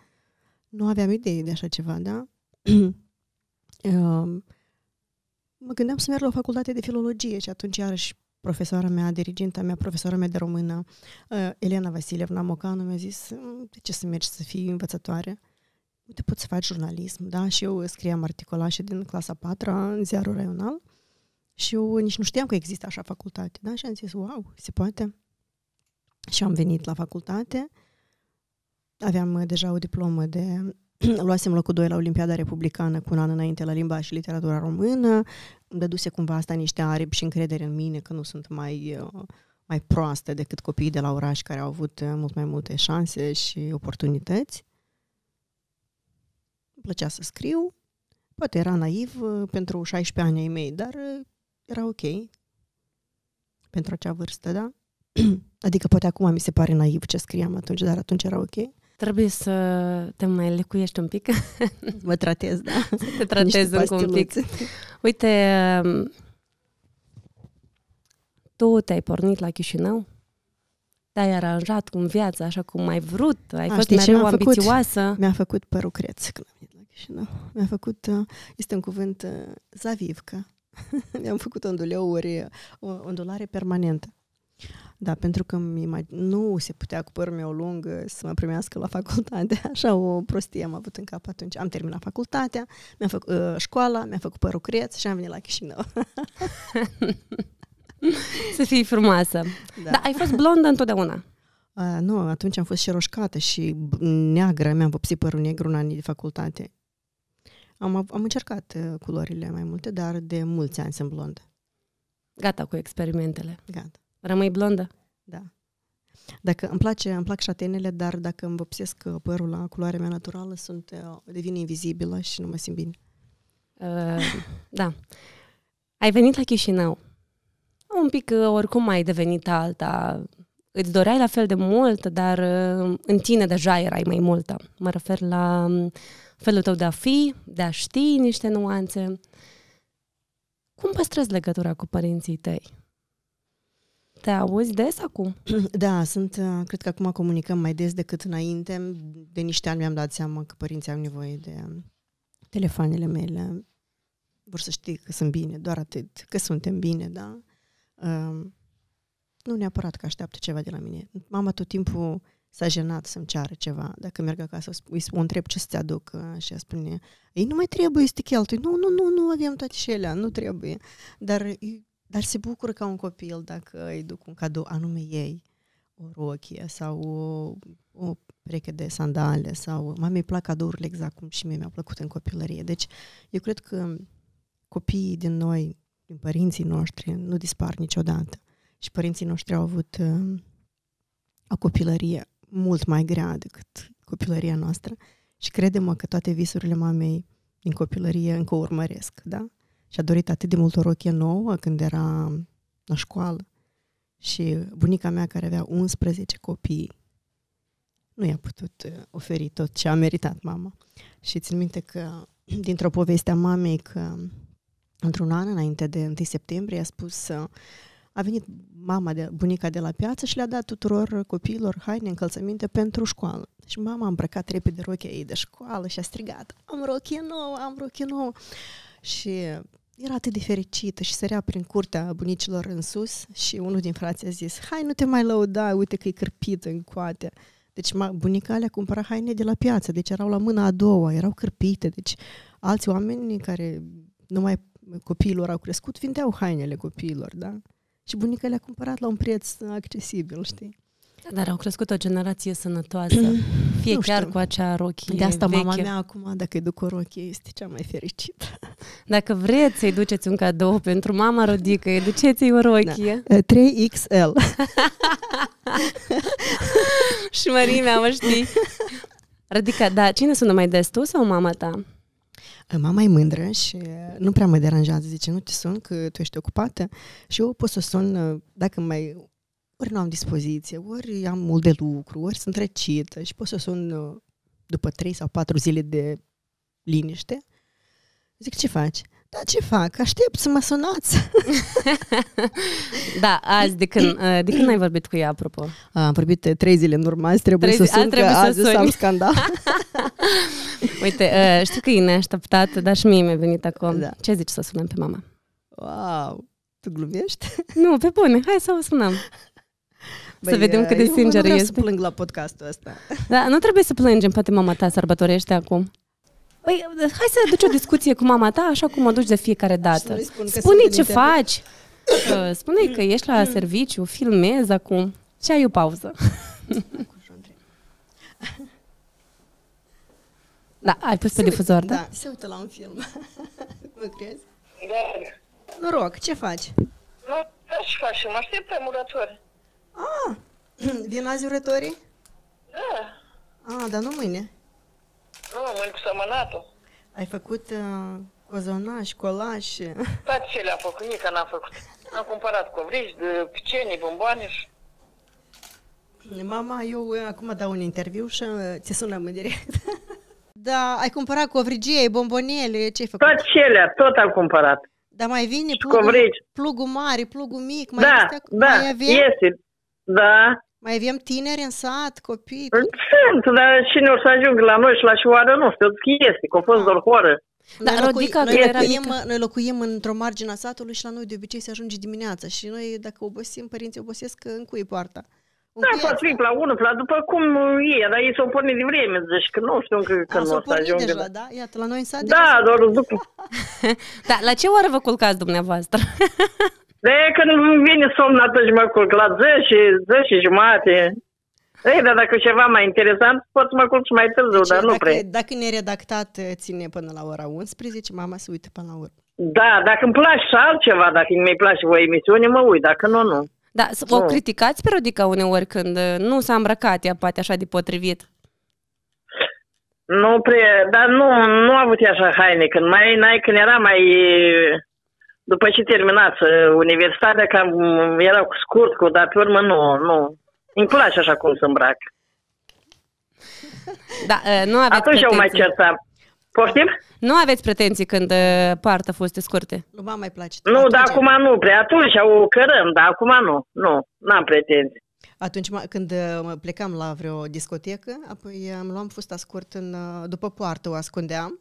Nu aveam idee de așa ceva, da? Um, mă gândeam să merg la o facultate de filologie și atunci iarăși profesoara mea, diriginta mea, profesoara mea de română, uh, Elena Vasilievna Mocanu, mi-a zis, "Mm, de ce să mergi să fii învățătoare? Uite, poți să faci jurnalism, da? Și eu scriam articolașe din clasa 4 în ziarul raional și eu nici nu știam că există așa facultate, da? Și am zis, wow, se poate. Și am venit la facultate, aveam uh, deja o diplomă de luasem locul 2 la Olimpiada Republicană cu un an înainte la limba și literatura română, îmi dăduse cumva asta niște aripi și încredere în mine că nu sunt mai, uh, mai proastă decât copiii de la oraș care au avut uh, mult mai multe șanse și oportunități. Îmi plăcea să scriu, poate era naiv uh, pentru 16 ani ai mei, dar era ok pentru acea vârstă, da? adică poate acum mi se pare naiv ce scriam atunci, dar atunci era ok. Trebuie să te mai lecuiești un pic. Mă tratez, da. Să te tratezi încă un pic. Uite, um, tu te-ai pornit la Chișinău? Te-ai aranjat cu viața așa cum ai vrut? Ai A, fost știi ce mereu mi-a făcut? ambițioasă? Mi-a făcut părul creț când am venit la Chișinău. Mi-a făcut, uh, este un cuvânt uh, zavivcă. Mi-am făcut onduleuri, o ondulare permanentă. Da, pentru că nu se putea cu părul meu lung să mă primească la facultate. Așa o prostie am avut în cap atunci. Am terminat facultatea, mi-am făcut uh, școala, mi-am făcut părul creț și am venit la Chișinău. să fii frumoasă. Da. Dar ai fost blondă întotdeauna. Uh, nu, atunci am fost și roșcată și neagră, mi-am vopsit părul negru în anii de facultate. Am, am încercat uh, culorile mai multe, dar de mulți ani sunt blondă. Gata cu experimentele. Gata. Rămâi blondă? Da. Dacă îmi place, îmi plac șatenele, dar dacă îmi vopsesc uh, părul la culoarea mea naturală, sunt, uh, devin invizibilă și nu mă simt bine. Uh, da. Ai venit la Chișinău. Un pic, uh, oricum, ai devenit alta. Îți doreai la fel de mult, dar în tine deja erai mai multă. Mă refer la um, felul tău de a fi, de a ști niște nuanțe. Cum păstrezi legătura cu părinții tăi? Te auzi des acum? Da, sunt, uh, cred că acum comunicăm mai des decât înainte. De niște ani mi-am dat seama că părinții au nevoie de telefoanele mele. Vor să știe că sunt bine, doar atât, că suntem bine, da? Uh, nu neapărat că așteaptă ceva de la mine. Mama tot timpul s-a jenat să-mi ceară ceva. Dacă merg acasă, îi o întreb ce să-ți aduc și ea spune, ei, nu mai trebuie să te cheltui. Nu, nu, nu, nu avem toate și ele, nu trebuie. Dar dar se bucură ca un copil dacă îi duc un cadou anume ei, o rochie sau o, o pereche de sandale sau... Mamei plac cadourile exact cum și mie mi-a plăcut în copilărie. Deci eu cred că copiii din noi, din părinții noștri, nu dispar niciodată. Și părinții noștri au avut uh, o copilărie mult mai grea decât copilăria noastră și credem că toate visurile mamei din copilărie încă urmăresc, da? Și a dorit atât de mult o rochie nouă când era la școală. Și bunica mea, care avea 11 copii, nu i-a putut uh, oferi tot ce a meritat mama. Și țin minte că, dintr-o poveste a mamei, că într-un an înainte de 1 septembrie a spus a venit mama de bunica de la piață și le-a dat tuturor copiilor haine, încălțăminte pentru școală. Și mama a îmbrăcat repede rochia ei de școală și a strigat, am rochie nouă, am rochie nouă. Și era atât de fericită și sărea prin curtea bunicilor în sus și unul din frații a zis, hai nu te mai lăuda, uite că e cârpită în coate. Deci bunica le-a cumpărat haine de la piață, deci erau la mâna a doua, erau cârpite, deci alți oameni care numai copiilor au crescut, vindeau hainele copiilor, da? Și bunica le-a cumpărat la un preț accesibil, știi? Dar au crescut o generație sănătoasă. Fie Nu chiar știu. cu acea rochie De asta veche. mama mea acum, dacă îi duc o rochie, este cea mai fericită. Dacă vreți să-i duceți un cadou pentru mama Rodică, îi duceți-i o rochie. Da. 3XL. Și mărimea, mă știi. Rodica, da, cine sună mai des, tu sau mama ta? Mama e mândră și nu prea mă deranjează. Zice, nu te sun că tu ești ocupată și eu pot să sun uh, dacă mai... Ori nu am dispoziție, ori am mult de lucru, ori sunt răcită și pot să sun uh, după trei sau patru zile de liniște. Zic, ce faci? Da, ce fac? Aștept să mă sunați. Da, azi, de când, uh, de când ai vorbit cu ea, apropo? Am vorbit uh, trei zile în urmă, azi trebuie Trei să zi- a, sun, că trebuie să azi o să am suni. scandal. Uite, uh, știu că e neașteptat, dar și mie mi-a venit acum. Da. Ce zici să sunăm pe mama? wow, tu glumești? Nu, pe bune, hai să o sunăm. Să vedem cât de eu nu sinceră vreau să este. plâng la podcastul ăsta. Da, nu trebuie să plângem, poate mama ta sărbătorește acum. Păi, hai să duci o discuție cu mama ta, așa cum o duci de fiecare dată. nu-i spun că Spune sunt în ce interviu. faci. Uh, Spune că ești la serviciu, filmezi acum. Și ai o pauză. Da, ai pus pe difuzor, da? Da, se uită la un film. mă crezi? Da. Noroc, ce faci? Nu, ce facem? Aștept pe murători. Ah, vin azi urătorii? Da. Ah, dar nu mâine. Nu, mâine cu sămânatul. Ai făcut uh, cozonaș, colaș. Toate ce le-am făcut, nici n-am făcut. Am cumpărat covrici de picenii, bomboane și... Mama, eu uh, acum dau un interviu și uh, ți sunăm în direct. da, ai cumpărat covrigie, bombonele, ce ai făcut? Toate cele, tot am cumpărat. Dar mai vine Și plugul, covrici. plugul mare, plugul mic, mai, Da, este, da, mai avem, este. Da. mai avem tineri în sat, copii. Sunt, dar cine o să ajungă la noi și la șoară, nu știu, că este, că a fost doar horă. Da, noi, locui, Rodica, noi, când era locuim, mică- noi locuim într-o margine a satului și la noi de obicei se ajunge dimineața și noi, dacă obosim, părinții obosesc, încui poarta. Da, poate fi la unul, la după cum e, dar ei s-au pornit de vreme, deci că nu știu încă când s-o o să pornit ajungă. deja, da? Iată, la noi în sat Da, deja doar după. Da, la ce oră vă culcați dumneavoastră? De când vine somn atunci mă culc la 10, 10 jumate. Ei, dar dacă e ceva mai interesant, pot să mă culc și mai târziu, Deci, dar nu dacă, prea. dacă neredactat eh, ține până la ora 11, mama se uită până la urmă. Da, dacă îmi place și altceva, dacă mi-i place o emisiune, mă uit, dacă nu, nu. Da, s- o Nu. criticați pe Rodica uneori când uh, nu s-a îmbrăcat ea poate așa de potrivit. Nu prea, dar nu, nu a avut ea așa haine, când mai n-ai, când era mai... După ce terminați uh, universitatea, cam era cu scurt, cu, dar pe urmă nu, nu. Îmi place așa cum se îmbrac. Da, uh, nu aveți Atunci eu mai pretenții. certam. Poftim? Nu aveți pretenții când uh, poartă fuste scurte. Nu mă mai place. Nu, dar Atunci- acum nu prea. Atunci o cărăm, dar acum nu. Nu, n-am pretenții. Atunci mă- când uh, mă plecam la vreo discotecă, apoi uh, îmi luam fusta scurt în, uh, după poartă, o ascundeam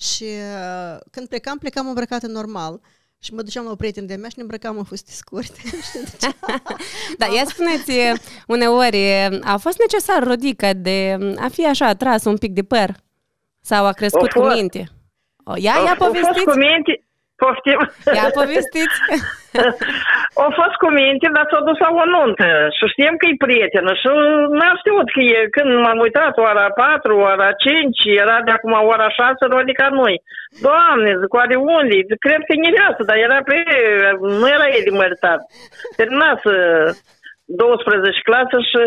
și uh, când plecam, plecam îmbrăcată normal și mă duceam la o prietenă de-a mea și ne îmbrăcam în fuste scurte. și ne duceam. Da, ia spuneți, uh, uneori, uh, a fost necesar Rodica de um, a fi așa atras un pic de păr? Sau a crescut A cu fost. minte? O, ia, ia Au- au fost povestiți? cu minte, poftim. Ia povestiți? Au fost cu minte, dar s-a dus la o nuntă și știam că e prietenă și n-am știut că e, când m-am uitat, ora 4, ora 5, era de acum ora 6, Rodica noi. Doamne, zic, oare unde? Zic, Cred că e mireasă, dar era pe, nu era ei de măritat. Terminase 12 clasă și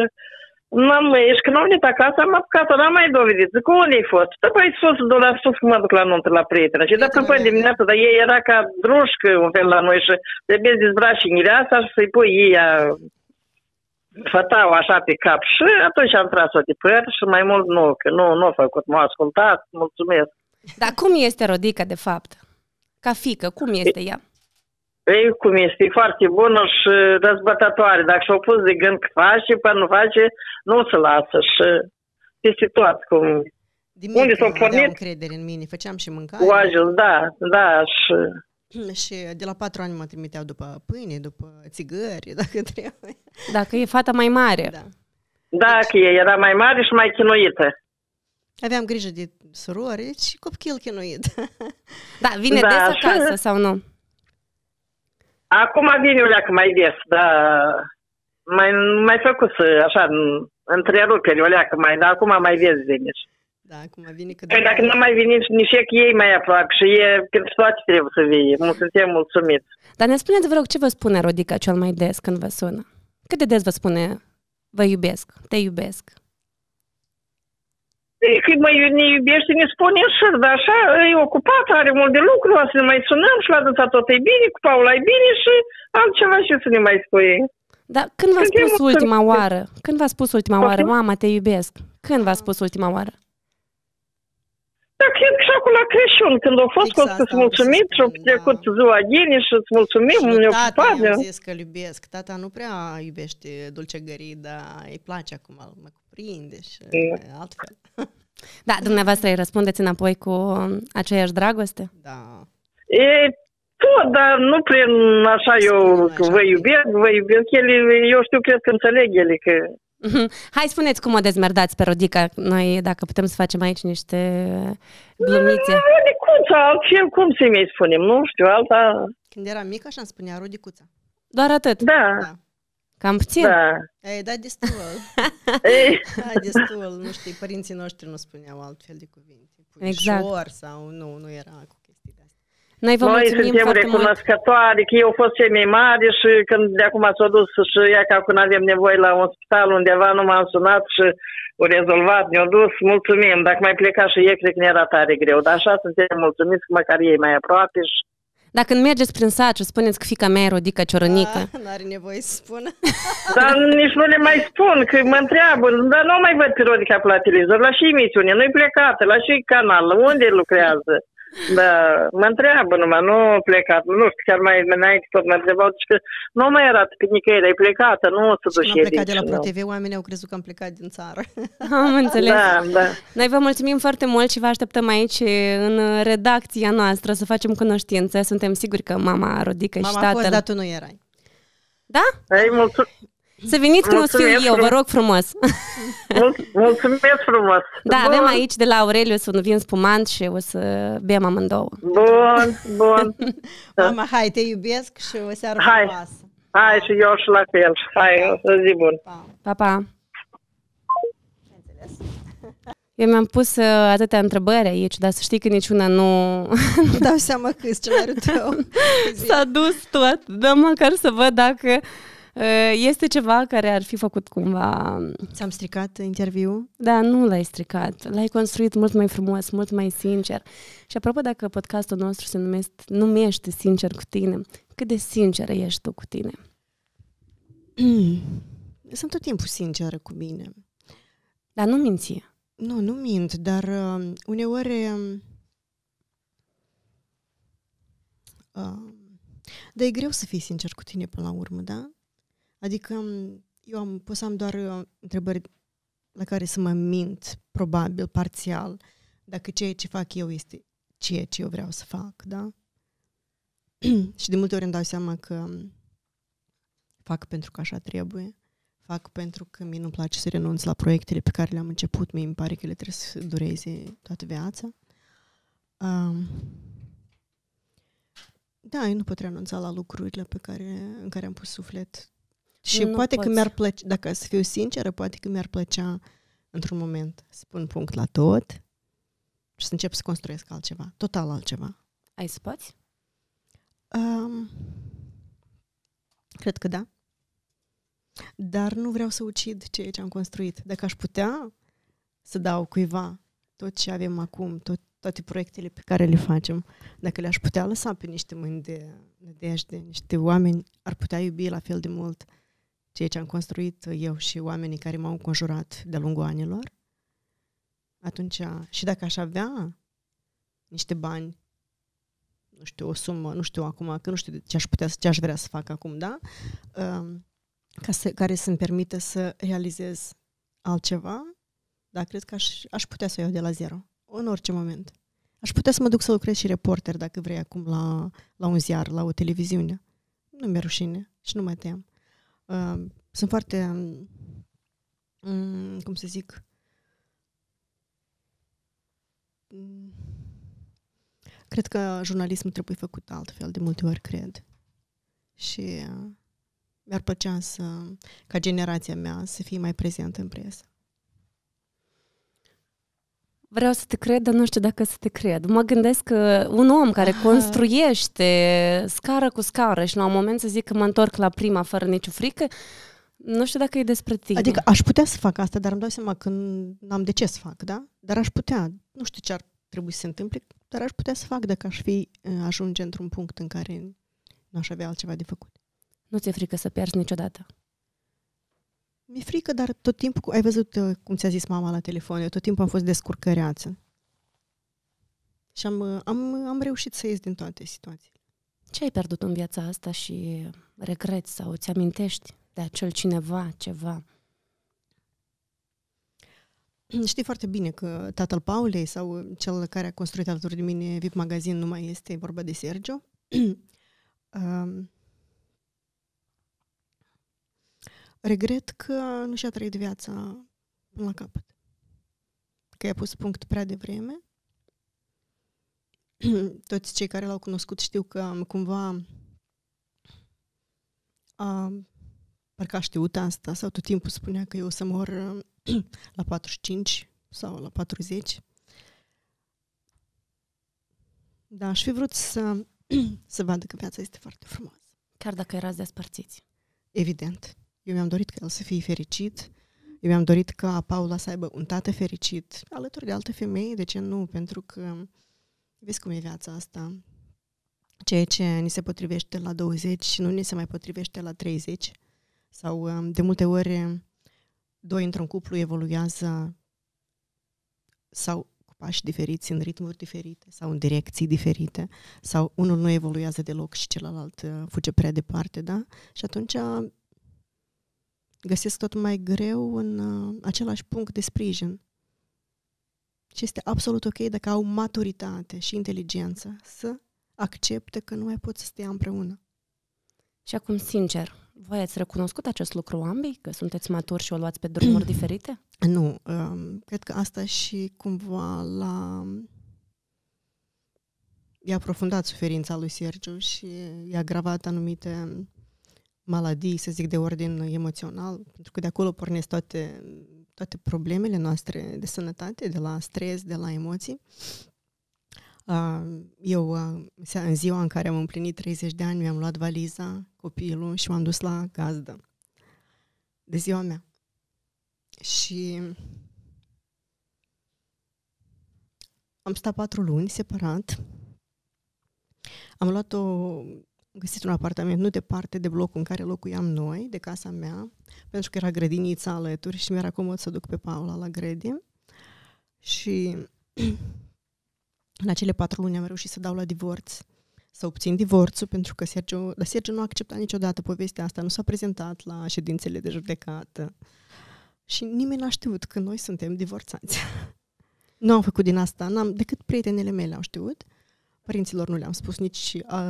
N-am, ești când am venit acasă, am apucat n-am mai dovedit. Zic, unde ai fost? Da, păi sus, de la sus, că mă duc la nuntă la prietenă. Și da, Prietenă până mea. dimineața, dar ei era ca drușcă un fel la noi și trebuie dezbraci și mireasa și să-i pui ei a fătau așa pe cap. Și atunci am tras-o de păr și mai mult nu, că nu, nu a făcut, m-a ascultat, mulțumesc. Dar cum este Rodica, de fapt? Ca fică, cum este ea? Ei, cum este, e foarte bună și răzbătătoare. Dacă și-o pus de gând că face, până nu face, nu se lasă și este tot cum Din Unde mică s-au aveam pornit? încredere în mine, făceam și mâncare. cu ajuns, da, da, și Și de la patru ani mă trimiteau după pâine, după țigări, dacă trebuie. Dacă e fata mai mare. Da. dacă e, era mai mare și mai chinuită. Aveam grijă de surori, deci copil chinuit. Da, vine Da, des așa. acasă sau nu? Acum vine o leacă mai des, dar mai, mai făcut să, așa, întreruperi o leacă mai, dar acum mai vezi vine. Da, acum vine că... Păi dacă nu mai vine nici e ei mai aproape și e când toate trebuie să vie. Mă suntem mulțumiți. Dar ne spuneți, vă rog, ce vă spune Rodica cel mai des când vă sună? Cât de des vă spune vă iubesc, te iubesc? Când mă ne iubește, ne spune și, dar așa, e ocupat, are mult de lucru, o să ne mai sunăm și la data tot e bine, cu Paula e bine și altceva și să ne mai spui. Dar când v-a spus ultima oară? Când v-a spus ultima oară, mama, te iubesc? Când v-a spus ultima oară? Da, cred că și acum la Crăciun, când au fost, că să mulțumit și au trecut da. ziua ghinii și îți mulțumim, ne ocupat. i-am zis că iubesc. Tata nu prea iubește dulcegării, dar îi place acum, mă cuprinde și mm. altfel. Da, dumneavoastră îi răspundeți înapoi cu aceeași dragoste? Da. E, tot, dar nu prin așa eu că vă iubesc, vă iubesc. Ele, eu știu, cred că înțeleg ele că Mhm. Hai, spuneți cum o dezmerdați pe Rodica. Noi, dacă putem să facem aici niște glumițe. Rodicuța, altfel cum să mi spunem, nu știu, alta... Când era mică, așa îmi spunea Rodicuța. Doar atât? Da. da. Cam puțin? Da. Ei, da, destul. da, destul. Nu știu, părinții noștri nu spuneau altfel de cuvinte. Puișor exact. sau nu, nu era cu noi vă Noi suntem recunoscătoare că eu au fost cei mai mari și când de acum s-a dus și ea că acum avem nevoie la un spital undeva, nu m-am sunat și au rezolvat, ne-au dus, mulțumim. Dacă mai pleca și ei, cred că ne era tare greu. Dar așa suntem mulțumiți că măcar ei mai aproape și dacă când mergeți prin sat și spuneți că fica mea e Rodica Ciorănică. Da, n-are nevoie să spună. Dar nici nu le mai spun, că mă întreabă, dar nu mai văd pe Rodica pe la televizor, la și emisiune, nu-i plecată, la și canal, unde lucrează. Da, mă întreabă numai, nu plecat, nu știu, chiar mai înainte tot mă întrebau, deci că nu mai era pe nicăieri, ai plecat, nu o să duci Am plecat de la ProTV, oamenii au crezut că am plecat din țară. Am înțeles. Da, da. Noi vă mulțumim foarte mult și vă așteptăm aici în redacția noastră să facem cunoștință. Suntem siguri că mama Rodică mama și tatăl... Mama a fost, dar tu nu erai. Da? Ei, mulțumim. Să veniți când o să fiu eu, vă rog frumos. Mulțumesc frumos. Da, bun. avem aici de la Aurelius un vin spumant și o să bem amândouă. Bun, bun. Mama, hai, te iubesc și o seară hai. frumoasă. Hai și eu și la fel. Hai, o să zi bun. Pa, pa. pa. Eu mi-am pus uh, atâtea întrebări aici, dar să știi că niciuna nu... Nu dau seama că e scenariul tău. S-a dus tot. Dă măcar să văd dacă Uh, este ceva care ar fi făcut cumva... Ți-am stricat interviul? Da, nu l-ai stricat. L-ai construit mult mai frumos, mult mai sincer. Și apropo, dacă podcastul nostru se numește, numește Sincer cu tine, cât de sinceră ești tu cu tine? Sunt tot timpul sinceră cu mine. Dar nu minți. Nu, nu mint, dar uh, uneori... Uh, uh, dar e greu să fii sincer cu tine până la urmă, da? Adică eu am, pot să am doar uh, întrebări la care să mă mint, probabil, parțial, dacă ceea ce fac eu este ceea ce eu vreau să fac, da? și de multe ori îmi dau seama că fac pentru că așa trebuie, fac pentru că mie nu-mi place să renunț la proiectele pe care le-am început, mie îmi pare că le trebuie să dureze toată viața. Um, da, eu nu pot renunța la lucrurile pe care, în care am pus suflet și nu poate poți. că mi-ar plăcea, dacă să fiu sinceră, poate că mi-ar plăcea într-un moment să pun punct la tot și să încep să construiesc altceva, total altceva. Ai să poți? Um, cred că da. Dar nu vreau să ucid ceea ce am construit. Dacă aș putea să dau cuiva tot ce avem acum, tot, toate proiectele pe care le facem, dacă le-aș putea lăsa pe niște mâini de nădejde, niște oameni ar putea iubi la fel de mult ceea ce am construit eu și oamenii care m-au înconjurat de-a lungul anilor, atunci, și dacă aș avea niște bani, nu știu, o sumă, nu știu acum, că nu știu ce aș putea, ce aș vrea să fac acum, da? Um, ca să, care să-mi permită să realizez altceva, da, cred că aș, aș putea să o iau de la zero, în orice moment. Aș putea să mă duc să lucrez și reporter, dacă vrei, acum la, la un ziar, la o televiziune. Nu mi-e rușine și nu mai tem. Uh, sunt foarte, um, cum să zic, um, cred că jurnalismul trebuie făcut altfel, de multe ori cred. Și uh, mi-ar plăcea să, ca generația mea să fie mai prezentă în presă. Vreau să te cred, dar nu știu dacă să te cred. Mă gândesc că un om care Aha. construiește scară cu scară și la un moment să zic că mă întorc la prima fără nicio frică, nu știu dacă e despre tine. Adică aș putea să fac asta, dar îmi dau seama că n-am de ce să fac, da? Dar aș putea. Nu știu ce ar trebui să se întâmple, dar aș putea să fac dacă aș fi ajunge într-un punct în care nu aș avea altceva de făcut. Nu ți-e frică să pierzi niciodată? Mi-e frică, dar tot timpul, ai văzut uh, cum ți-a zis mama la telefon, eu tot timpul am fost descurcăreață. Și am, uh, am, am reușit să ies din toate situațiile. Ce ai pierdut în viața asta și regreți sau îți amintești de acel cineva, ceva? Știi foarte bine că tatăl Paulei sau cel care a construit alături de mine VIP Magazin nu mai este, e vorba de Sergio. um, regret că nu și-a trăit viața până la capăt. Că i-a pus punct prea devreme. Toți cei care l-au cunoscut știu că cumva a, parcă a știut asta sau tot timpul spunea că eu o să mor la 45 sau la 40. Da, aș fi vrut să, să vadă că viața este foarte frumoasă. Chiar dacă erați despărțiți. Evident. Eu mi-am dorit ca el să fie fericit. Eu mi-am dorit ca Paula să aibă un tată fericit alături de alte femei. De ce nu? Pentru că vezi cum e viața asta. Ceea ce ni se potrivește la 20 nu ni se mai potrivește la 30. Sau um, de multe ori doi într-un cuplu evoluează sau cu pași diferiți, în ritmuri diferite sau în direcții diferite sau unul nu evoluează deloc și celălalt uh, fuge prea departe, da? Și atunci găsesc tot mai greu în uh, același punct de sprijin. Și este absolut ok dacă au maturitate și inteligență să accepte că nu mai pot să stea împreună. Și acum, sincer, voi ați recunoscut acest lucru ambii? Că sunteți maturi și o luați pe drumuri diferite? Nu. Um, cred că asta și cumva la i-a aprofundat suferința lui Sergiu și i-a agravat anumite maladii, să zic, de ordin emoțional, pentru că de acolo pornesc toate, toate problemele noastre de sănătate, de la stres, de la emoții. Eu, în ziua în care am împlinit 30 de ani, mi-am luat valiza, copilul și m-am dus la gazdă de ziua mea. Și am stat patru luni separat. Am luat o găsit un apartament nu departe de blocul în care locuiam noi, de casa mea, pentru că era grădinița alături și mi-era comod să duc pe Paula la grădie. Și în acele patru luni am reușit să dau la divorț, să obțin divorțul, pentru că Sergio, dar Sergio nu a acceptat niciodată povestea asta, nu s-a prezentat la ședințele de judecată. Și nimeni n-a știut că noi suntem divorțați. nu am făcut din asta, n-am, decât prietenele mele au știut. Părinților nu le-am spus nici a,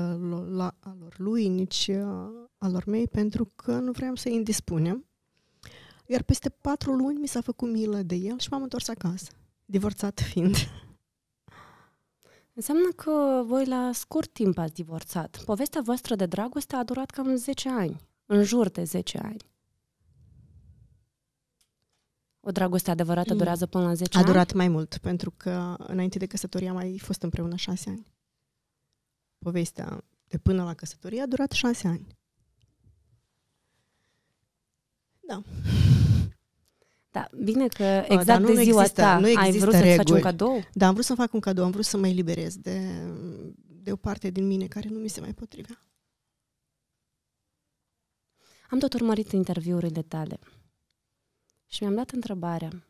la, a lor lui, nici a, a lor mei, pentru că nu vreau să îi indispunem. Iar peste patru luni mi s-a făcut milă de el și m-am întors acasă, divorțat fiind. Înseamnă că voi la scurt timp ați divorțat. Povestea voastră de dragoste a durat cam 10 ani, în jur de 10 ani. O dragoste adevărată mm. durează până la 10 a ani? A durat mai mult, pentru că înainte de căsătorie am mai fost împreună 6 ani povestea de până la căsătorie a durat șase ani. Da. Da, bine că exact da, nu de ziua există, ta nu ai vrut să faci un cadou? Da, am vrut să fac un cadou, am vrut să mă eliberez de, de o parte din mine care nu mi se mai potrivea. Am tot urmărit interviurile tale și mi-am dat întrebarea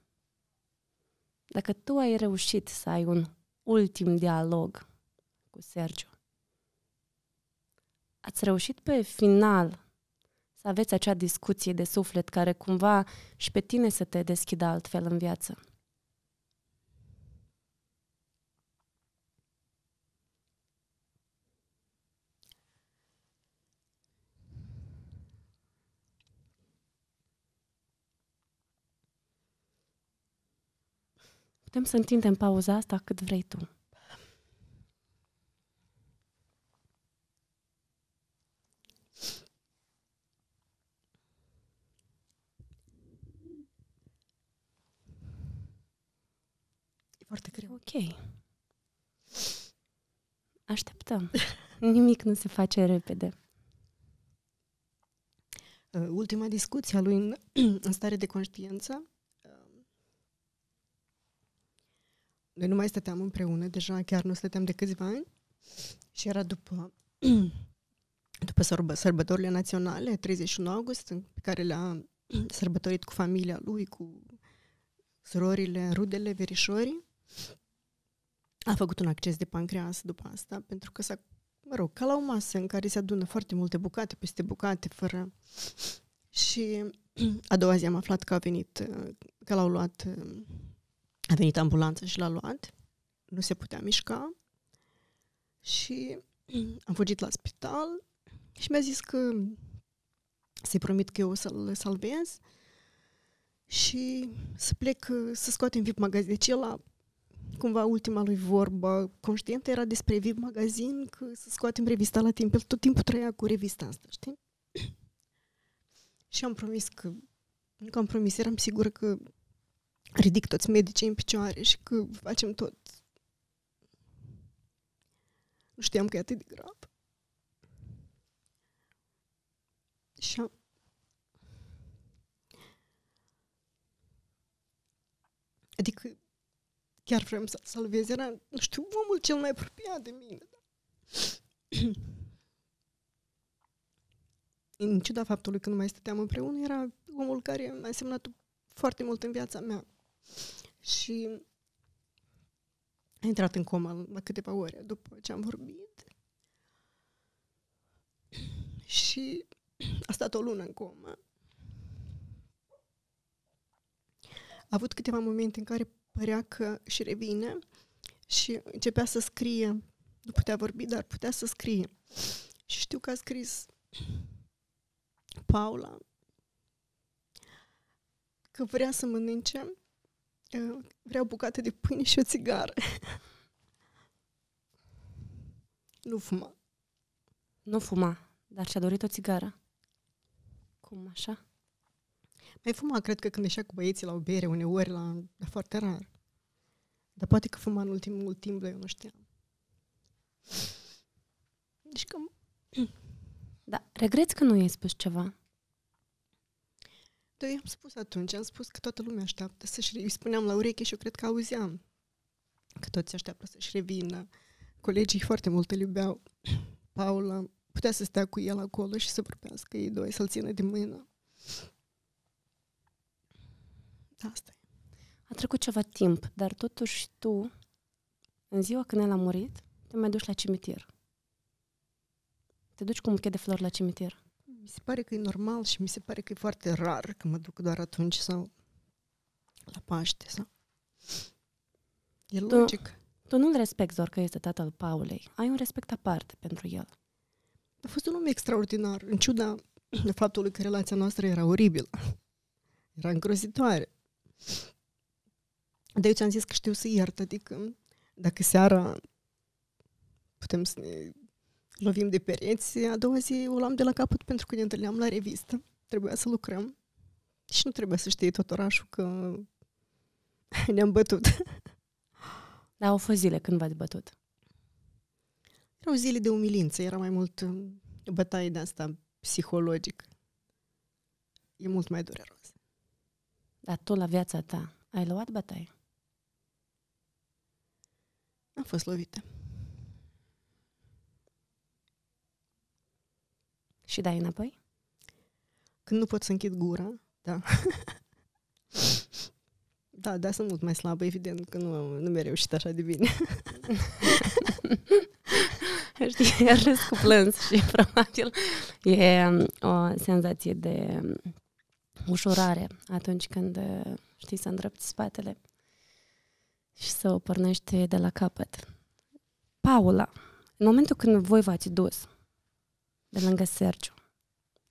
dacă tu ai reușit să ai un ultim dialog cu Sergio, ați reușit pe final să aveți acea discuție de suflet care cumva și pe tine să te deschidă altfel în viață. Putem să întindem pauza asta cât vrei tu. foarte greu. Ok. Așteptăm. Nimic nu se face repede. Uh, ultima discuție a lui în, în stare de conștiință. uh, Noi nu mai stăteam împreună, deja chiar nu stăteam de câțiva ani și era după, după sărbă, sărbătorile naționale, 31 august, în- pe care le-a sărbătorit cu familia lui, cu surorile, rudele, verișorii. A făcut un acces de pancreas după asta, pentru că s-a, mă rog, ca la o masă în care se adună foarte multe bucate peste bucate, fără... Și a doua zi am aflat că a venit, uh, că l-au luat, uh, a venit ambulanța și l-a luat. Nu se putea mișca. Și am fugit la spital și mi-a zis că să-i promit că eu o să-l salvez și să plec, uh, să scoatem VIP magazin. Deci el a, cumva ultima lui vorbă conștientă era despre VIP magazin, că să scoatem revista la timp. El tot timpul trăia cu revista asta, știi? și am promis că, nu că am promis, eram sigură că ridic toți medicii în picioare și că facem tot. Nu știam că e atât de grav. Și am... Adică chiar vrem să salvez. Era, nu știu, omul cel mai apropiat de mine. Da? În ciuda faptului că nu mai stăteam împreună, era omul care mi-a însemnat foarte mult în viața mea. Și a intrat în coma la câteva ore după ce am vorbit. Și a stat o lună în comă. A avut câteva momente în care părea că își revine și începea să scrie. Nu putea vorbi, dar putea să scrie. Și știu că a scris Paula că vrea să mănânce, uh, vrea o bucată de pâine și o țigară. nu fuma. Nu fuma, dar și-a dorit o țigară. Cum așa? Mai fuma, cred că când ieșea cu băieții la o bere, uneori, la, dar foarte rar. Dar poate că fuma în ultimul timp, dar eu nu știam. Deci cam Da, regreți că nu i-ai spus ceva. Da, i-am spus atunci, am spus că toată lumea așteaptă să-și... Îi spuneam la ureche și eu cred că auzeam că toți așteaptă să-și revină. Colegii foarte mult îl iubeau. Paula putea să stea cu el acolo și să vorbească ei doi, să-l țină de mână. Da, Asta e. A trecut ceva timp, dar totuși tu, în ziua când el a murit, te mai duci la cimitir. Te duci cu un buchet de flori la cimitir. Mi se pare că e normal și mi se pare că e foarte rar că mă duc doar atunci sau la Paște sau... E Tu- logic. Tu nu-l respecti doar că este tatăl Paulei. Ai un respect aparte pentru el. A fost un om extraordinar, în ciuda faptului că relația noastră era oribilă. Era îngrozitoare. Dar eu ți-am zis că știu să iert, adică dacă seara putem să ne lovim de pereți, a doua zi o luam de la capăt pentru că ne întâlneam la revistă. Trebuia să lucrăm. Și nu trebuia să știe tot orașul că ne-am bătut. Dar au fost zile când v-ați bătut. Erau zile de umilință, era mai mult um, bătaie de asta psihologic. E mult mai dureros. Dar tu, la viața ta, ai luat bătaie. Am fost lovită. Și dai înapoi? Când nu pot să închid gura, da. da, da, sunt mult mai slabă, evident că nu, nu mi-a reușit așa de bine. Știi, râs cu plâns și probabil e um, o senzație de um, ușurare atunci când, uh, știi, să îndrepti spatele și să o pornești de la capăt. Paula, în momentul când voi v-ați dus de lângă Sergiu,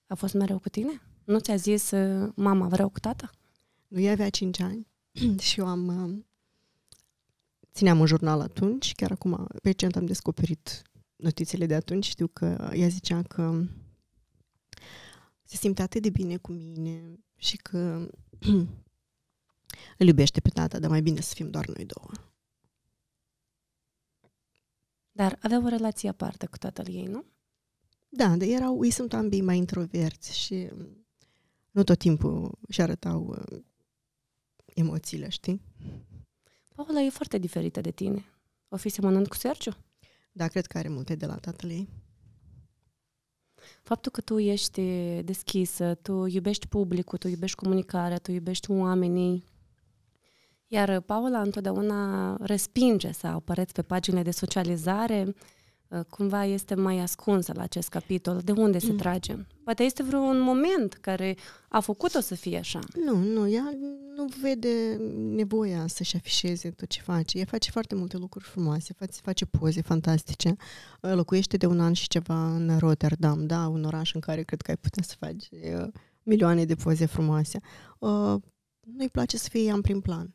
a fost mereu cu tine? Nu ți-a zis uh, mama, vreau cu tata? Nu, ea avea 5 ani și eu am... um, Țineam un jurnal atunci, chiar acum, recent am descoperit notițele de atunci, știu că ea zicea că se simte atât de bine cu mine și că îl iubește pe tata, dar mai bine să fim doar noi două. Dar aveau o relație aparte cu tatăl ei, nu? Da, dar erau, ei sunt ambii mai introverți și nu tot timpul își arătau uh, emoțiile, știi? Paula e foarte diferită de tine. O fi semănând cu Sergiu? Da, cred că are multe de la tatăl ei. Faptul că tu ești deschisă, tu iubești publicul, tu iubești comunicarea, tu iubești oamenii, iar Paula întotdeauna respinge să apăreți pe paginile de socializare, uh, cumva este mai ascunsă la acest capitol. De unde se mm. trage? Poate este vreun moment care a făcut-o să fie așa. Nu, nu, ea nu vede nevoia să-și afișeze tot ce face. Ea face foarte multe lucruri frumoase, face, face poze fantastice. Locuiește de un an și ceva în Rotterdam, da, un oraș în care cred că ai putea să faci uh, milioane de poze frumoase. Uh, nu-i place să fie ea în prim plan.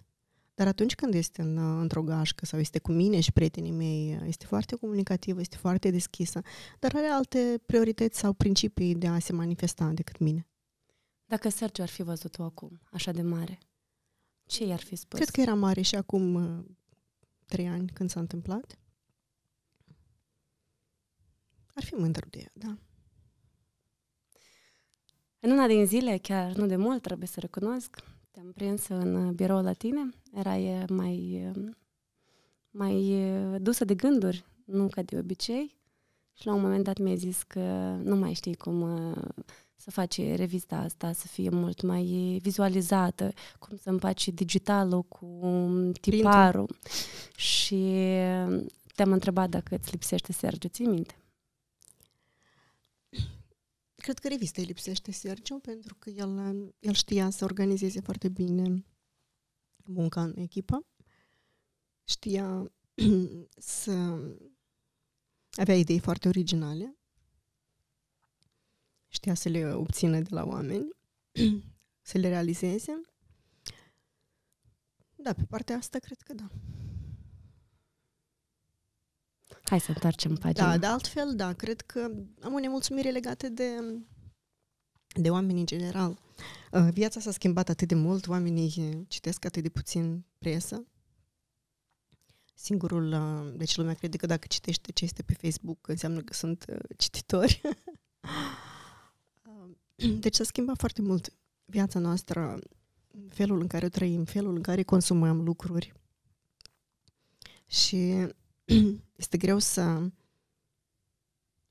Dar atunci când este în, într-o gașcă sau este cu mine și prietenii mei, este foarte comunicativă, este foarte deschisă, dar are alte priorități sau principii de a se manifesta decât mine. Dacă Sergiu ar fi văzut-o acum, așa de mare, ce i-ar fi spus? Cred că era mare și acum uh, trei ani când s-a întâmplat. Ar fi mândru de ea, da. În una din zile, chiar nu de mult, trebuie să recunosc, te-am prins în birou la tine, erai mai, mai dusă de gânduri, nu ca de obicei. Și la un moment dat mi-ai zis că nu mai știi cum să faci revista asta să fie mult mai vizualizată, cum să împaci digitalul cu tiparul. Printul. Și te-am întrebat dacă îți lipsește Sergiu, ții minte? Cred că revista îi lipsește Sergiu pentru că el, el știa să organizeze foarte bine munca în echipă. Știa să avea idei foarte originale. Știa să le obțină de la oameni, să le realizeze. Da, pe partea asta cred că da. Hai să întoarcem pagina. Da, de altfel, da, cred că am o nemulțumire legată de, de oameni în general. Uh, viața s-a schimbat atât de mult, oamenii citesc atât de puțin presă. Singurul, uh, deci lumea crede că dacă citește ce este pe Facebook, înseamnă că sunt uh, cititori. deci s-a schimbat foarte mult viața noastră, felul în care o trăim, felul în care consumăm lucruri. Și este greu să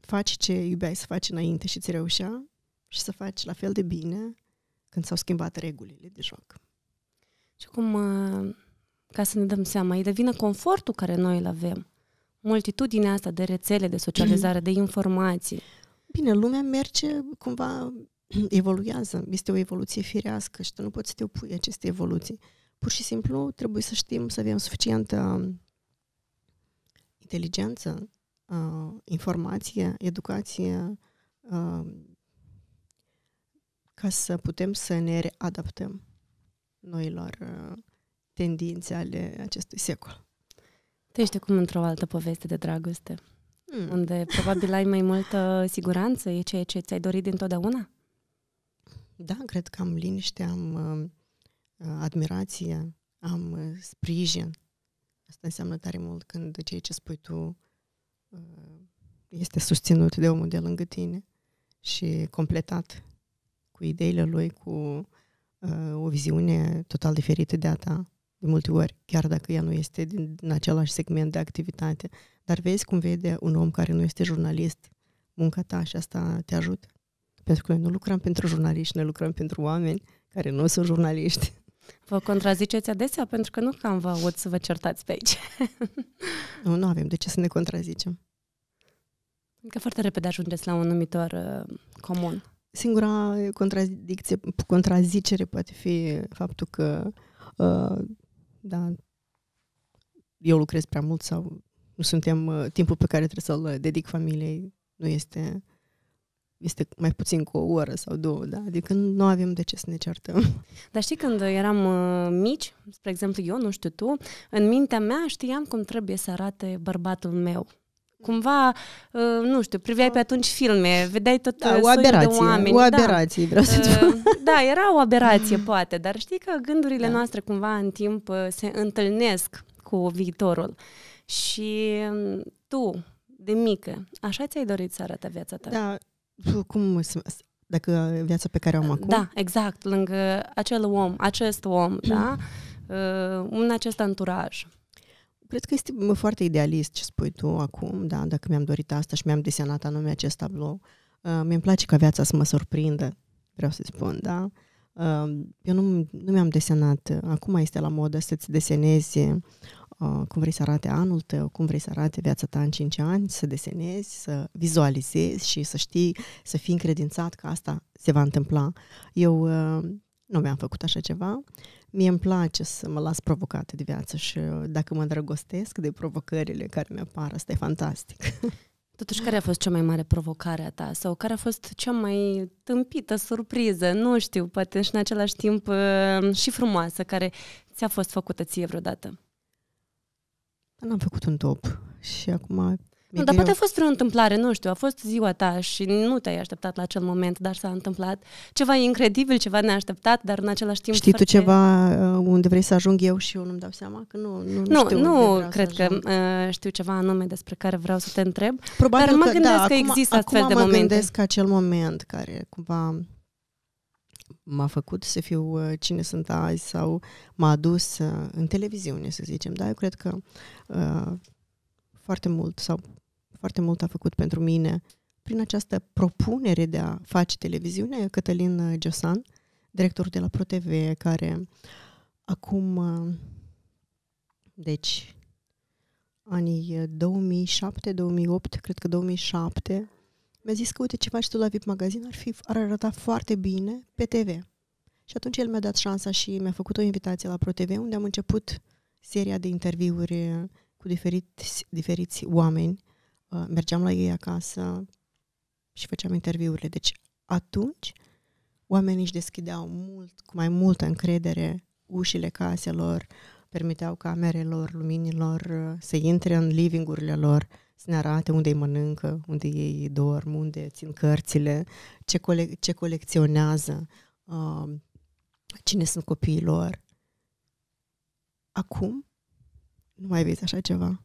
faci ce iubeai să faci înainte și ți reușea și să faci la fel de bine când s-au schimbat regulile de joc. Și cum, uh, ca să ne dăm seama, e de vină confortul care noi îl avem. Multitudinea asta de rețele de socializare, de informații. Bine, lumea merge cumva, evoluează. Este o evoluție firească și tu nu poți să te opui aceste evoluții. Pur și simplu trebuie să știm să avem suficientă inteligență, uh, informație, educație, uh, ca să putem să ne adaptăm noilor uh, tendințe ale acestui secol. Tu ești acum într-o altă poveste de dragoste, mm. unde probabil ai mai multă siguranță, e ceea ce ți-ai dorit dintotdeauna? Da, cred că am liniște, am uh, admirație, am uh, sprijin, Asta înseamnă tare mult când ceea ce spui tu uh, este susținut de omul de lângă tine și completat cu ideile lui, cu uh, o viziune total diferită de a ta, de multe ori, chiar dacă ea nu este din, din același segment de activitate. Dar vezi cum vede un om care nu este jurnalist munca ta și asta te ajută. Pentru că noi nu lucrăm pentru jurnaliști, noi lucrăm pentru oameni care nu sunt jurnaliști. Vă contraziceți adesea? Pentru că nu cam vă aud să vă certați pe aici. nu, nu avem de ce să ne contrazicem. Că foarte repede ajungeți la un numitor uh, comun. Singura contradicție, contrazicere poate fi faptul că uh, da, eu lucrez prea mult sau nu suntem, uh, timpul pe care trebuie să-l dedic familiei nu este este mai puțin cu o oră sau două, da? Adică nu avem de ce să ne certăm. Dar știi, când eram uh, mici, spre exemplu eu, nu știu tu, în mintea mea știam cum trebuie să arate bărbatul meu. Cumva, uh, nu știu, priveai pe atunci filme, vedeai tot da, o aberație, de oameni. O da. aberație, da. vreau să uh, spun. Da, era o aberație, poate, dar știi că gândurile da. noastre cumva în timp uh, se întâlnesc cu viitorul. Și um, tu, de mică, așa ți-ai dorit să arate viața ta? Da, cum dacă viața pe care o am acum? Da, exact, lângă acel om, acest om, da? Uh, în acest anturaj. Cred că este foarte idealist ce spui tu acum, da, dacă mi-am dorit asta și mi-am desenat anume acest tablou. Uh, mi-mi place ca viața să mă surprindă, vreau să spun, da? Uh, eu nu, nu mi-am desenat, acum este la modă să-ți desenezi uh, cum vrei să arate anul tău, cum vrei să arate viața ta în 5 ani, să desenezi, să vizualizezi și să știi, să fii încredințat că asta se va întâmpla. Eu uh, nu mi-am făcut așa ceva. Mie îmi place să mă las provocată de viață și uh, dacă mă îndrăgostesc de provocările care mi-apar, asta e fantastic. Totuși, care a fost cea mai mare provocare a ta? Sau care a fost cea mai tâmpită surpriză? Nu știu, poate și în același timp uh, și frumoasă, care ți-a fost făcută ție vreodată? N-am făcut un top și acum nu, dar poate a fost vreo întâmplare, nu știu, a fost ziua ta și nu te-ai așteptat la acel moment, dar s-a întâmplat ceva incredibil, ceva neașteptat, dar în același timp Știi foarte... tu ceva uh, unde vrei să ajung eu și eu nu-mi dau seama? Că nu, nu, nu, știu nu cred că uh, știu ceva anume despre care vreau să te întreb, Probabil dar mă că, gândesc da, că acum, există acum astfel de mă momente. gândesc că acel moment care cumva m-a făcut să fiu uh, cine sunt azi sau m-a adus uh, în televiziune, să zicem. Da, eu cred că uh, foarte mult sau foarte mult a făcut pentru mine prin această propunere de a face televiziune, Cătălin Giosan, directorul de la ProTV, care acum, uh, deci, anii 2007, 2008, cred că 2007, mi-a zis că, uite, ce faci tu la VIP Magazin ar, fi, ar arăta foarte bine pe TV. Și atunci el mi-a dat șansa și mi-a făcut o invitație la ProTV, unde am început seria de interviuri cu diferiți, diferiți oameni Uh, mergeam la ei acasă și făceam interviurile. Deci atunci oamenii își deschideau mult, cu mai multă încredere ușile caselor, permiteau camerelor, luminilor uh, să intre în livingurile lor, să ne arate unde îi mănâncă, unde ei dorm, unde țin cărțile, ce, cole- ce colecționează, uh, cine sunt copiii lor. Acum nu mai vezi așa ceva.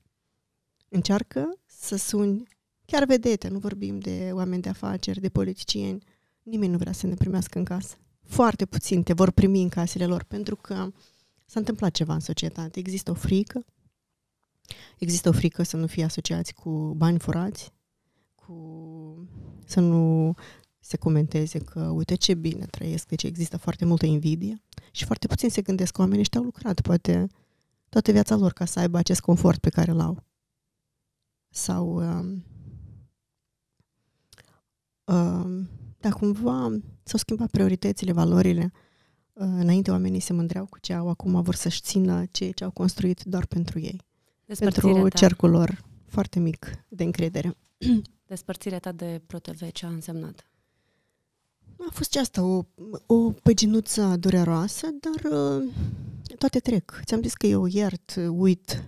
Încearcă să suni chiar vedete, nu vorbim de oameni de afaceri, de politicieni, nimeni nu vrea să ne primească în casă. Foarte puțin te vor primi în casele lor, pentru că s-a întâmplat ceva în societate. Există o frică, există o frică să nu fie asociați cu bani furați, cu să nu se comenteze că uite ce bine trăiesc, deci există foarte multă invidie și foarte puțin se gândesc că oamenii ăștia au lucrat poate toată viața lor ca să aibă acest confort pe care l-au sau um, um, dar cumva s-au schimbat prioritățile, valorile. Uh, înainte oamenii se mândreau cu ce au, acum vor să-și țină ceea ce au construit doar pentru ei. Pentru ta. cercul lor foarte mic de încredere. Despărțirea ta de ProTV, ce a însemnat? A fost și asta, o, o păginuță dureroasă, dar uh, toate trec. Ți-am zis că eu iert, uit,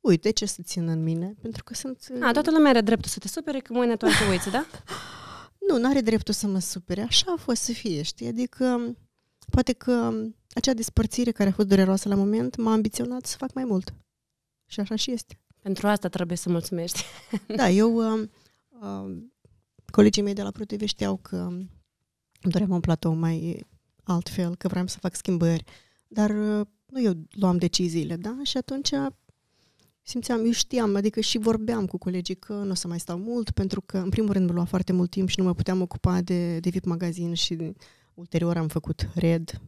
uite, ce să țin în mine? Pentru că sunt... A, toată lumea are dreptul să te supere, că mâine tu să uiți, da? nu, nu are dreptul să mă supere. Așa a fost să fie, știi? Adică, poate că acea despărțire care a fost dureroasă la moment m-a ambiționat să fac mai mult. Și așa și este. Pentru asta trebuie să mulțumești. da, eu... Uh, uh, colegii mei de la ProTV știau că îmi doream un platou mai altfel, că vreau să fac schimbări, dar uh, nu eu luam deciziile, da? Și atunci simțeam, eu știam, adică și vorbeam cu colegii că nu o să mai stau mult, pentru că, în primul rând, mă lua foarte mult timp și nu mă puteam ocupa de, de VIP Magazin și ulterior am făcut Red,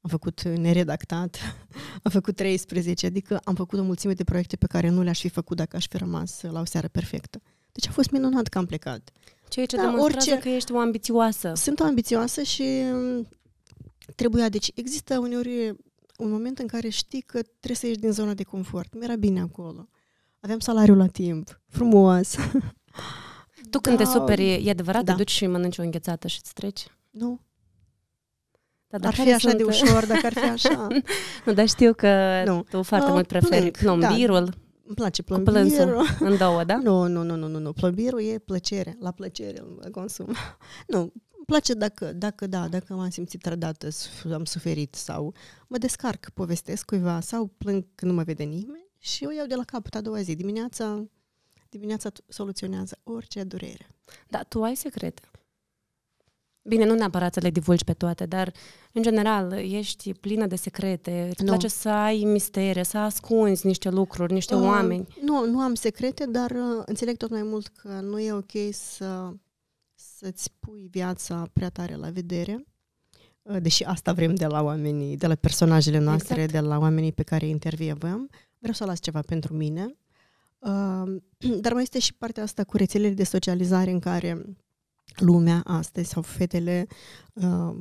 am făcut neredactat, am făcut 13, adică am făcut o mulțime de proiecte pe care nu le-aș fi făcut dacă aș fi rămas la o seară perfectă. Deci a fost minunat că am plecat. Ceea ce da, demonstrează orice... că ești o ambițioasă. Sunt o ambițioasă și mm, trebuia, deci există uneori un moment în care știi că trebuie să ieși din zona de confort. Mi-era bine acolo. Aveam salariul la timp. Frumos. Tu când da. te superi, e adevărat, da. te duci și mănânci o înghețată și îți treci? Nu. Da, ar fi așa sunt... de ușor dacă ar fi așa. nu, dar știu că nu. tu foarte uh, mult preferi plâng, plămbirul. Da. Îmi place plămbirul. în două, da? Nu, nu, nu, nu, nu, nu. Plămbirul e plăcere. La plăcere îl consum. nu, place dacă, dacă da, dacă m-am simțit trădată, am suferit sau mă descarc, povestesc cuiva sau plâng când nu mă vede nimeni și o iau de la capăt a doua zi. Dimineața Dimineața soluționează orice durere. Da, tu ai secrete. Bine, nu neapărat să le divulgi pe toate, dar, în general, ești plină de secrete, îți Nu. place să ai mistere, să ascunzi niște lucruri, niște Uh, oameni. Nu, nu am secrete, dar uh, înțeleg tot mai mult că nu e ok să, să-ți pui viața prea tare la vedere, uh, deși asta vrem de la oamenii, de la personajele noastre, Exact. de la oamenii pe care îi intervievăm. Vreau să las ceva pentru mine. Uh, Dar mai este și partea asta cu rețelele de socializare în care lumea astăzi sau fetele uh,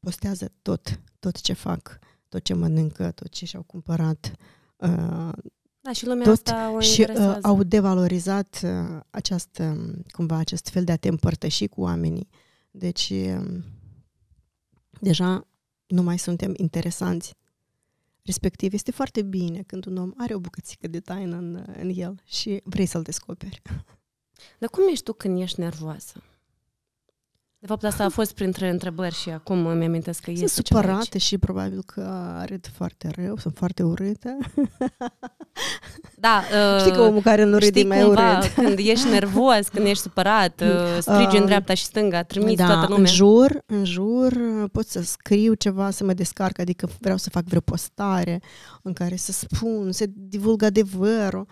postează tot, tot ce fac, tot ce mănâncă, tot ce și-au cumpărat. Uh, Da, și lumea tot asta o și uh, interesează. au devalorizat uh, această, cumva, acest fel de a te împărtăși cu oamenii. Deci, um, deja nu mai suntem interesanți. Respectiv, este foarte bine când un om are o bucățică de taină în, în el și vrei să-l descoperi. Dar cum ești tu când ești nervoasă? De fapt, asta a fost printre întrebări și acum îmi amintesc că Sunt este ceva aici. supărată și probabil că arăt foarte rău, sunt foarte urâtă. Da, uh, Știi că omul care nu râde e știi mai cumva urât. când ești nervos, când ești supărat, uh, strigi în Uh, dreapta și stânga, trimiți da, toată în lumea. jur, în jur uh, pot să scriu ceva, să mă descarc, adică vreau să fac vreo postare în care să spun, să divulg adevărul,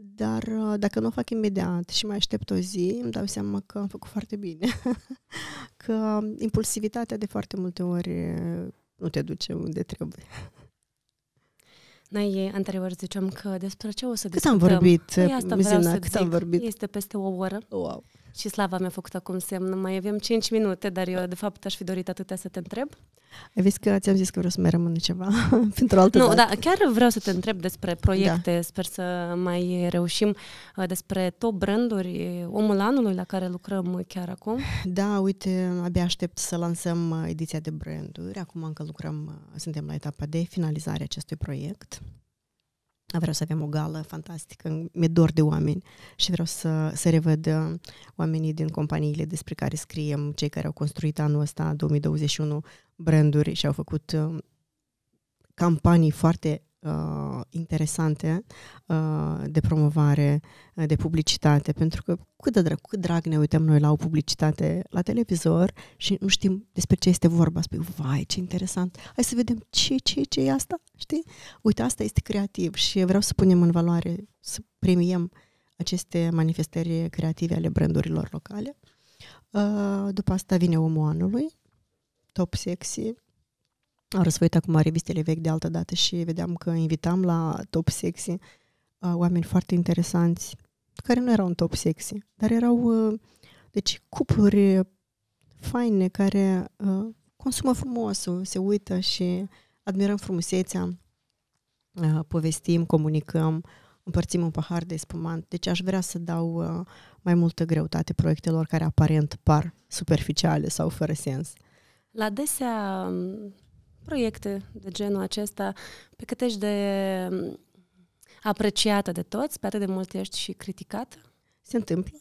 dar uh, dacă nu o fac imediat și mai aștept o zi, îmi dau seama că am făcut foarte bine. că impulsivitatea de foarte multe ori uh, nu te duce unde trebuie. Noi anterior ziceam că despre ce o să Cât am discutăm. vorbit, Păi asta vreau Mizina, să cât zic. am vorbit? Este peste o oră Wow. Și Slava mi-a făcut acum semn. Mai avem 5 minute, dar eu de fapt aș fi dorit atâtea să te întreb. Ai văzut că ți-am zis că vreau să mai rămână ceva pentru altă Nu, dată. da, chiar vreau să te întreb despre proiecte, da. sper să mai reușim uh, despre top branduri, omul anului la care lucrăm chiar acum. Da, uite, abia aștept să lansăm uh, ediția de branduri. Acum încă lucrăm, uh, suntem la etapa de finalizare a acestui proiect. Vreau să avem o gală fantastică, mi-e dor de oameni și vreau să, să revăd uh, oamenii din companiile despre care scriem, cei care au construit anul ăsta, 2021, branduri și au făcut uh, campanii foarte uh, interesante uh, de promovare, uh, de publicitate, pentru că cât de drag, cât drag ne uităm noi la o publicitate la televizor și nu știm despre ce este vorba. Spui, vai, ce interesant, hai să vedem ce, ce, ce e asta, știi? Uite, asta este creativ și vreau să punem în valoare, să premiem aceste manifestări creative ale brandurilor locale. Uh, după asta vine omul anului, top sexy, am răsfoit acum revistele vechi de altă dată și vedeam că invitam la Top Sexy uh, oameni foarte interesanți, care nu erau în Top Sexy, dar erau uh, deci cupluri faine care uh, consumă frumosul, se uită și admirăm frumusețea, uh, povestim, comunicăm, împărțim un pahar de spumant. Deci aș vrea să dau uh, mai multă greutate proiectelor care aparent par superficiale sau fără sens. La adesea m, proiecte de genul acesta, pe cât ești de m, apreciată de toți, pe atât de mult ești și criticată, Se întâmplă.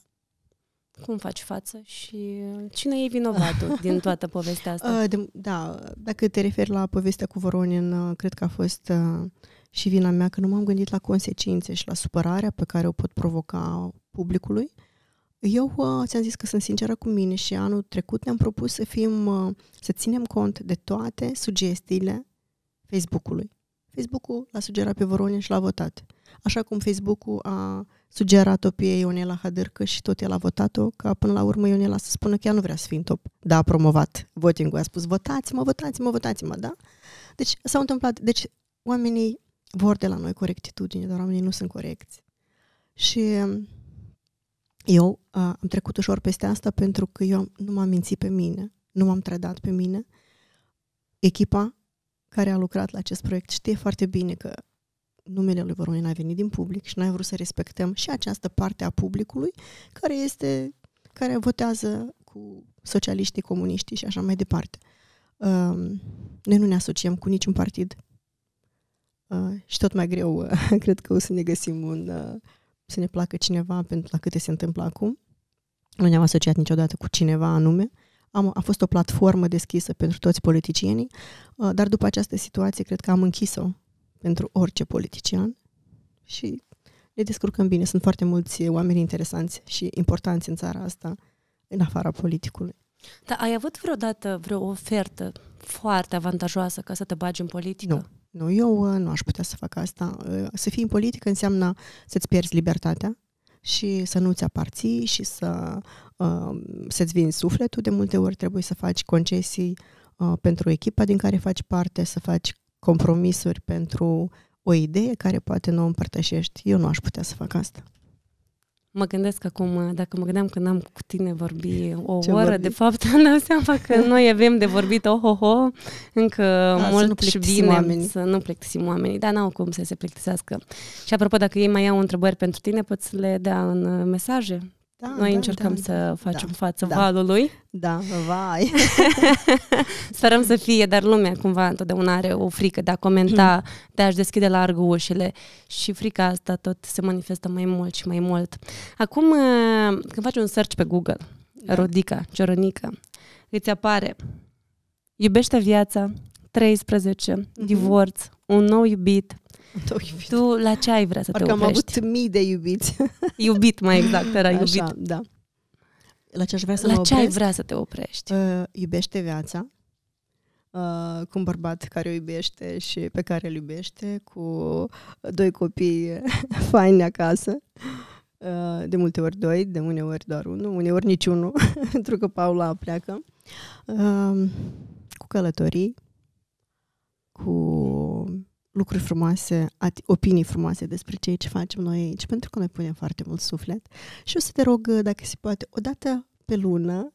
cum faci față și cine e vinovatul din toată povestea asta? Uh, de, da, dacă te referi la povestea cu Voronin, uh, cred că a fost uh, și vina mea că nu m-am gândit la consecințe și la supărarea pe care o pot provoca publicului. Eu uh, ți-am zis că sunt sinceră cu mine și anul trecut ne-am propus să fim, uh, să ținem cont de toate sugestiile Facebook-ului. Facebook-ul l-a sugerat pe Voronin și l-a votat. Așa cum Facebook-ul a sugerat-o pe Ionela Hadârcă și tot el a votat-o, ca până la urmă Ionela să spună că ea nu vrea să fie în top. Da, a promovat voting-ul, a spus votați-mă, votați-mă, votați-mă, da? Deci s-au întâmplat, deci oamenii vor de la noi corectitudine, dar oamenii nu sunt corecți. Și um, eu uh, am trecut ușor peste asta pentru că eu nu m-am mințit pe mine, nu m-am trădat pe mine. Echipa care a lucrat la acest proiect știe foarte bine că numele lui Voronin a venit din public și noi am vrut să respectăm și această parte a publicului care este care votează cu socialiștii, comuniștii și așa mai departe. Um, noi nu ne asociem cu niciun partid uh, și tot mai greu uh, cred că o să ne găsim un uh, să ne placă cineva pentru la câte se întâmplă acum. Nu ne-am asociat niciodată cu cineva anume. Am, a fost o platformă deschisă pentru toți politicienii, uh, dar după această situație cred că am închis-o pentru orice politician și ne descurcăm bine. Sunt foarte mulți oameni interesanți și importanți în țara asta, în afara politicului. Da, ai avut vreodată vreo ofertă foarte avantajoasă ca să te bagi în politică? Nu. Nu, eu uh, nu aș putea să fac asta. Uh, Să fii în politică înseamnă să-ți pierzi libertatea și să nu-ți aparții și să, uh, să-ți vinzi sufletul. De multe ori trebuie să faci concesii uh, pentru echipa din care faci parte, să faci compromisuri pentru o idee care poate nu o împărtășești. Eu nu aș putea să fac asta. Mă gândesc acum, dacă mă gândeam că n-am cu tine vorbi o Ce oră, vorbi? de fapt îmi dau seama că noi avem de vorbit oho-ho încă Da, să nu mult și plictisim bine oamenii. să nu plictisim oamenii, dar n-au cum să se plictisească. Și apropo, dacă ei mai au întrebări pentru tine, poți să le dea în uh, mesaje. Da, Noi da, încercăm da, să da, facem da, față da. valului. Da, vai. Sperăm să fie, dar lumea cumva întotdeauna are o frică de a comenta, de a-și deschide larg ușile și frica asta tot se manifestă mai mult și mai mult. Acum, uh, când faci un search pe Google, Da. Rodica, Ciorănică, îți apare iubește viața, 13, Mhm. divorț, un nou iubit. Tot iubit. Tu la ce ai vrea să Parcă te am oprești? avut mii de iubiți. Iubit, mai exact, era iubit. Așa, da. La ce aș vrea să mă La ce ai opresc? vrea să te oprești? Uh, iubește viața uh, cu un bărbat care o iubește și pe care îl iubește, cu doi copii faini acasă. Uh, de multe ori doi, de uneori doar unul, uneori niciunul, pentru că Paula pleacă. Uh, cu călătorii, cu lucruri frumoase, ati- opinii frumoase despre ceea ce facem noi aici, pentru că noi punem foarte mult suflet. Și o să te rog, uh, dacă se poate, o dată pe lună,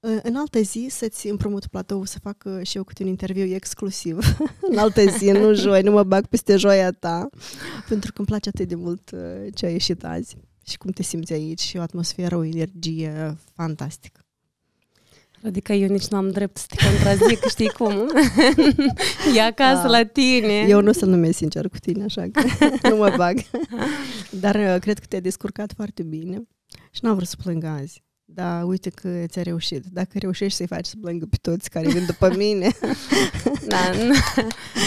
uh, în altă zi să-ți împrumut platou să fac uh, și eu câte un interviu exclusiv. în altă zi, nu joi, nu mă bag peste joia ta, pentru că îmi place atât de mult uh, ce a ieșit azi și cum te simți aici și o atmosferă, o energie fantastică. Adică eu nici nu am drept să te contrazic, știi cum? E acasă Da. la tine. Eu nu o să numesc sincer cu tine, așa că nu mă bag. Dar uh, cred că te-ai descurcat foarte bine și n-am vrut să plâng azi. Dar uite că ți-a reușit. Dacă reușești să-i faci să plângă pe toți care vin după mine, Da, nu,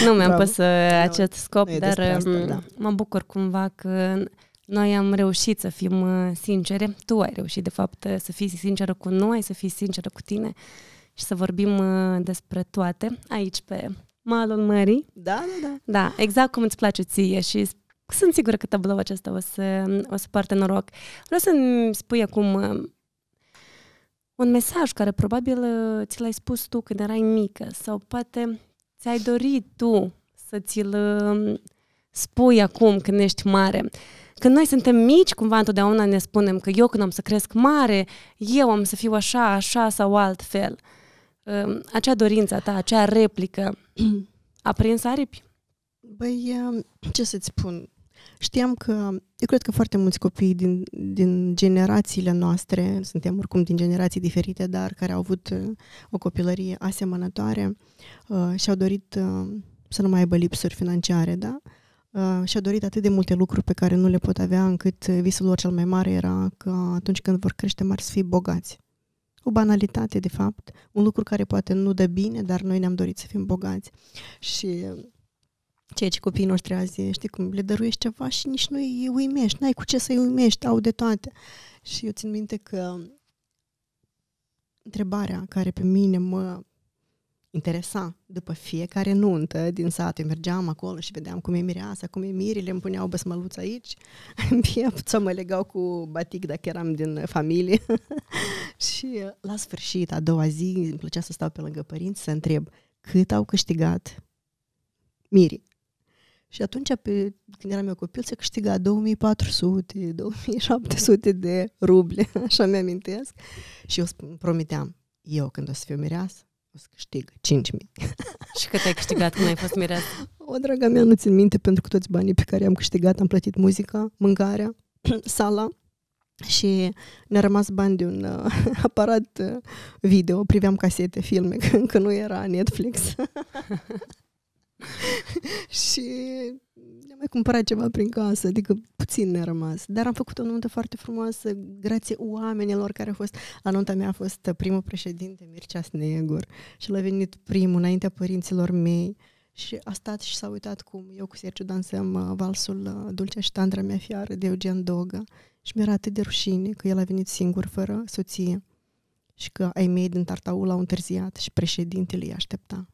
nu mi-am Bravo. pus uh, acest scop, nu e dar despre asta, um, da. mă bucur cumva că noi am reușit să fim uh, sincere. Tu ai reușit, de fapt, uh, să fii sinceră cu noi, să fii sinceră cu tine și să vorbim uh, despre toate aici pe malul mării. da, da, da. Da, exact cum îți place ție și sunt sigură că tabloul acesta o să, o să poarte noroc. Vreau să-mi spui acum uh, un mesaj care probabil uh, ți l-ai spus tu când erai mică sau poate ți-ai dorit tu să ți-l uh, spui acum când ești mare. Când noi suntem mici, cumva întotdeauna ne spunem că eu când am să cresc mare, eu am să fiu așa, așa sau altfel. Uh, Acea dorință a ta, acea replică a prins aripi? Băi, um, ce să-ți spun? Știam că, eu cred că foarte mulți copii din, din generațiile noastre, suntem oricum din generații diferite, dar care au avut uh, o copilărie asemănătoare uh, și-au dorit uh, să nu mai aibă lipsuri financiare, da? Uh, și-au dorit atât de multe lucruri pe care nu le pot avea, încât uh, visul lor cel mai mare era că atunci când vor crește mari să fie bogați. O banalitate, de fapt, un lucru care poate nu dă bine, dar noi ne-am dorit să fim bogați. Și uh, ceea ce copiii noștri azi, știi cum, le dăruiești ceva și nici nu îi uimești, n-ai cu ce să-i uimești, au de toate. Și eu țin minte că întrebarea care pe mine mă interesa după fiecare nuntă din sat, eu mergeam acolo și vedeam cum e mireasa, cum e mirile, îmi puneau băsmăluța aici, în piept sau mă legau cu batic dacă eram din familie. și la sfârșit, a doua zi, îmi plăcea să stau pe lângă părinți să întreb cât au câștigat mirii. Și atunci, pe, când eram eu copil, se câștiga 2400, 2700 de ruble, așa mi-amintesc. Și eu îmi promiteam, eu când o să fiu mireasă, o să câștig 5000. Și cât ai câștigat când ai fost mireasă? O, draga mea, nu țin minte pentru că toți banii pe care am câștigat am plătit muzica, mâncarea, sala și ne-a rămas bani de un uh, aparat uh, video, priveam casete, filme, că încă nu era Netflix. și ne-am mai cumpărat ceva prin casă, adică puțin ne-a rămas. Dar am făcut o nuntă foarte frumoasă, grație oamenilor care au fost. La nunta mea a fost primul președinte, Mircea Snegur, și l-a venit primul înaintea părinților mei. și a stat și s-a uitat cum eu cu Sergiu dansăm uh, valsul uh, Dulcea și Tandra mea fiară de Eugen Doga și mi-era atât de rușine că el a venit singur fără soție și că ai mei din Tartaul au întârziat și președintele îi aștepta.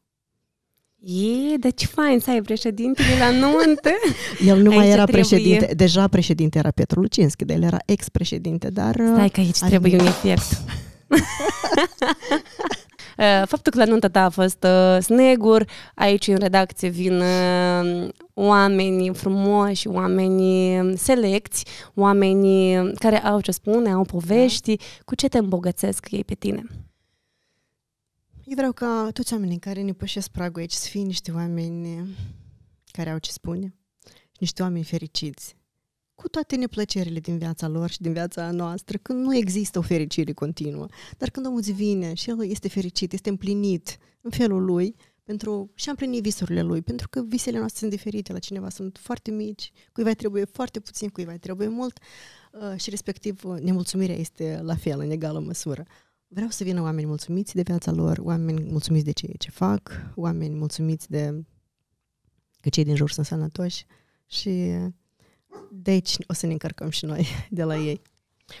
E, de ce fain să ai președintele la nuntă. el nu mai era trebuie. președinte, deja președinte era Petru Lucinski, dar el era ex-președinte, dar... Stai că aici trebuie un efect. Uh, faptul că la nunta ta a fost uh, snegur, aici în redacție vin uh, oameni frumoși, oameni selecți, oameni care au ce spune, au povești. Da. Cu ce te îmbogățesc ei pe tine? Eu vreau ca toți oamenii care ne pășesc pragul aici să fie niște oameni care au ce spune, niște oameni fericiți, cu toate neplăcerile din viața lor și din viața noastră, când nu există o fericire continuă. Dar când omul vine și el este fericit, este împlinit în felul lui, pentru și a împlinit visurile lui, pentru că visele noastre sunt diferite, la cineva sunt foarte mici, cuiva trebuie foarte puțin, cuiva trebuie mult uh, și respectiv nemulțumirea este la fel, în egală măsură. Vreau să vină oameni mulțumiți de viața lor, oameni mulțumiți de ceea ce fac, oameni mulțumiți de că cei din jur sunt sănătoși și deci o să ne încărcăm și noi de la ei.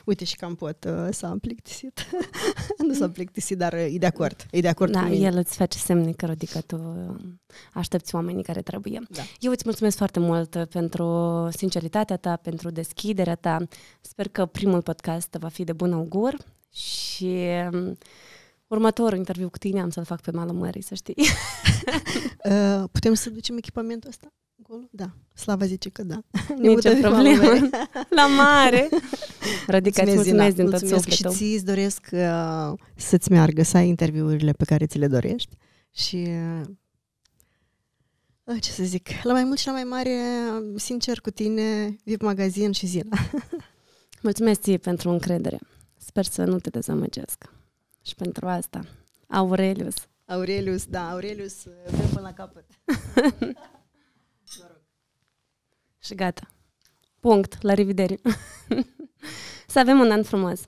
Uite și cam pot uh, s-a plictisit. nu s-a plictisit, dar uh, e de acord. E de acord da, cu mine. el îți face semne că adică tu uh, aștepți oamenii care trebuie. Da. Eu îți mulțumesc foarte mult uh, pentru sinceritatea ta, pentru deschiderea ta. Sper că primul podcast va fi de bun augur și um, următorul interviu cu tine am să-l fac pe malul mării, să știi. uh, putem să ducem echipamentul ăsta? acolo? Da. Slava zice că da. Nici o problemă. La mare. Radica, îți mulțumesc din tot sufletul. Și ți îți doresc uh, să-ți meargă, să ai interviurile pe care ți le dorești. Și uh, ce să zic, la mai mult și la mai mare, sincer cu tine, VIP Magazin și Zila. Mulțumesc ție pentru încredere. Sper să nu te dezamăgesc. Și pentru asta, Aurelius. Aurelius, da, Aurelius, vrem până la capăt. Și gata. Punct. La revedere. Să avem un an frumos.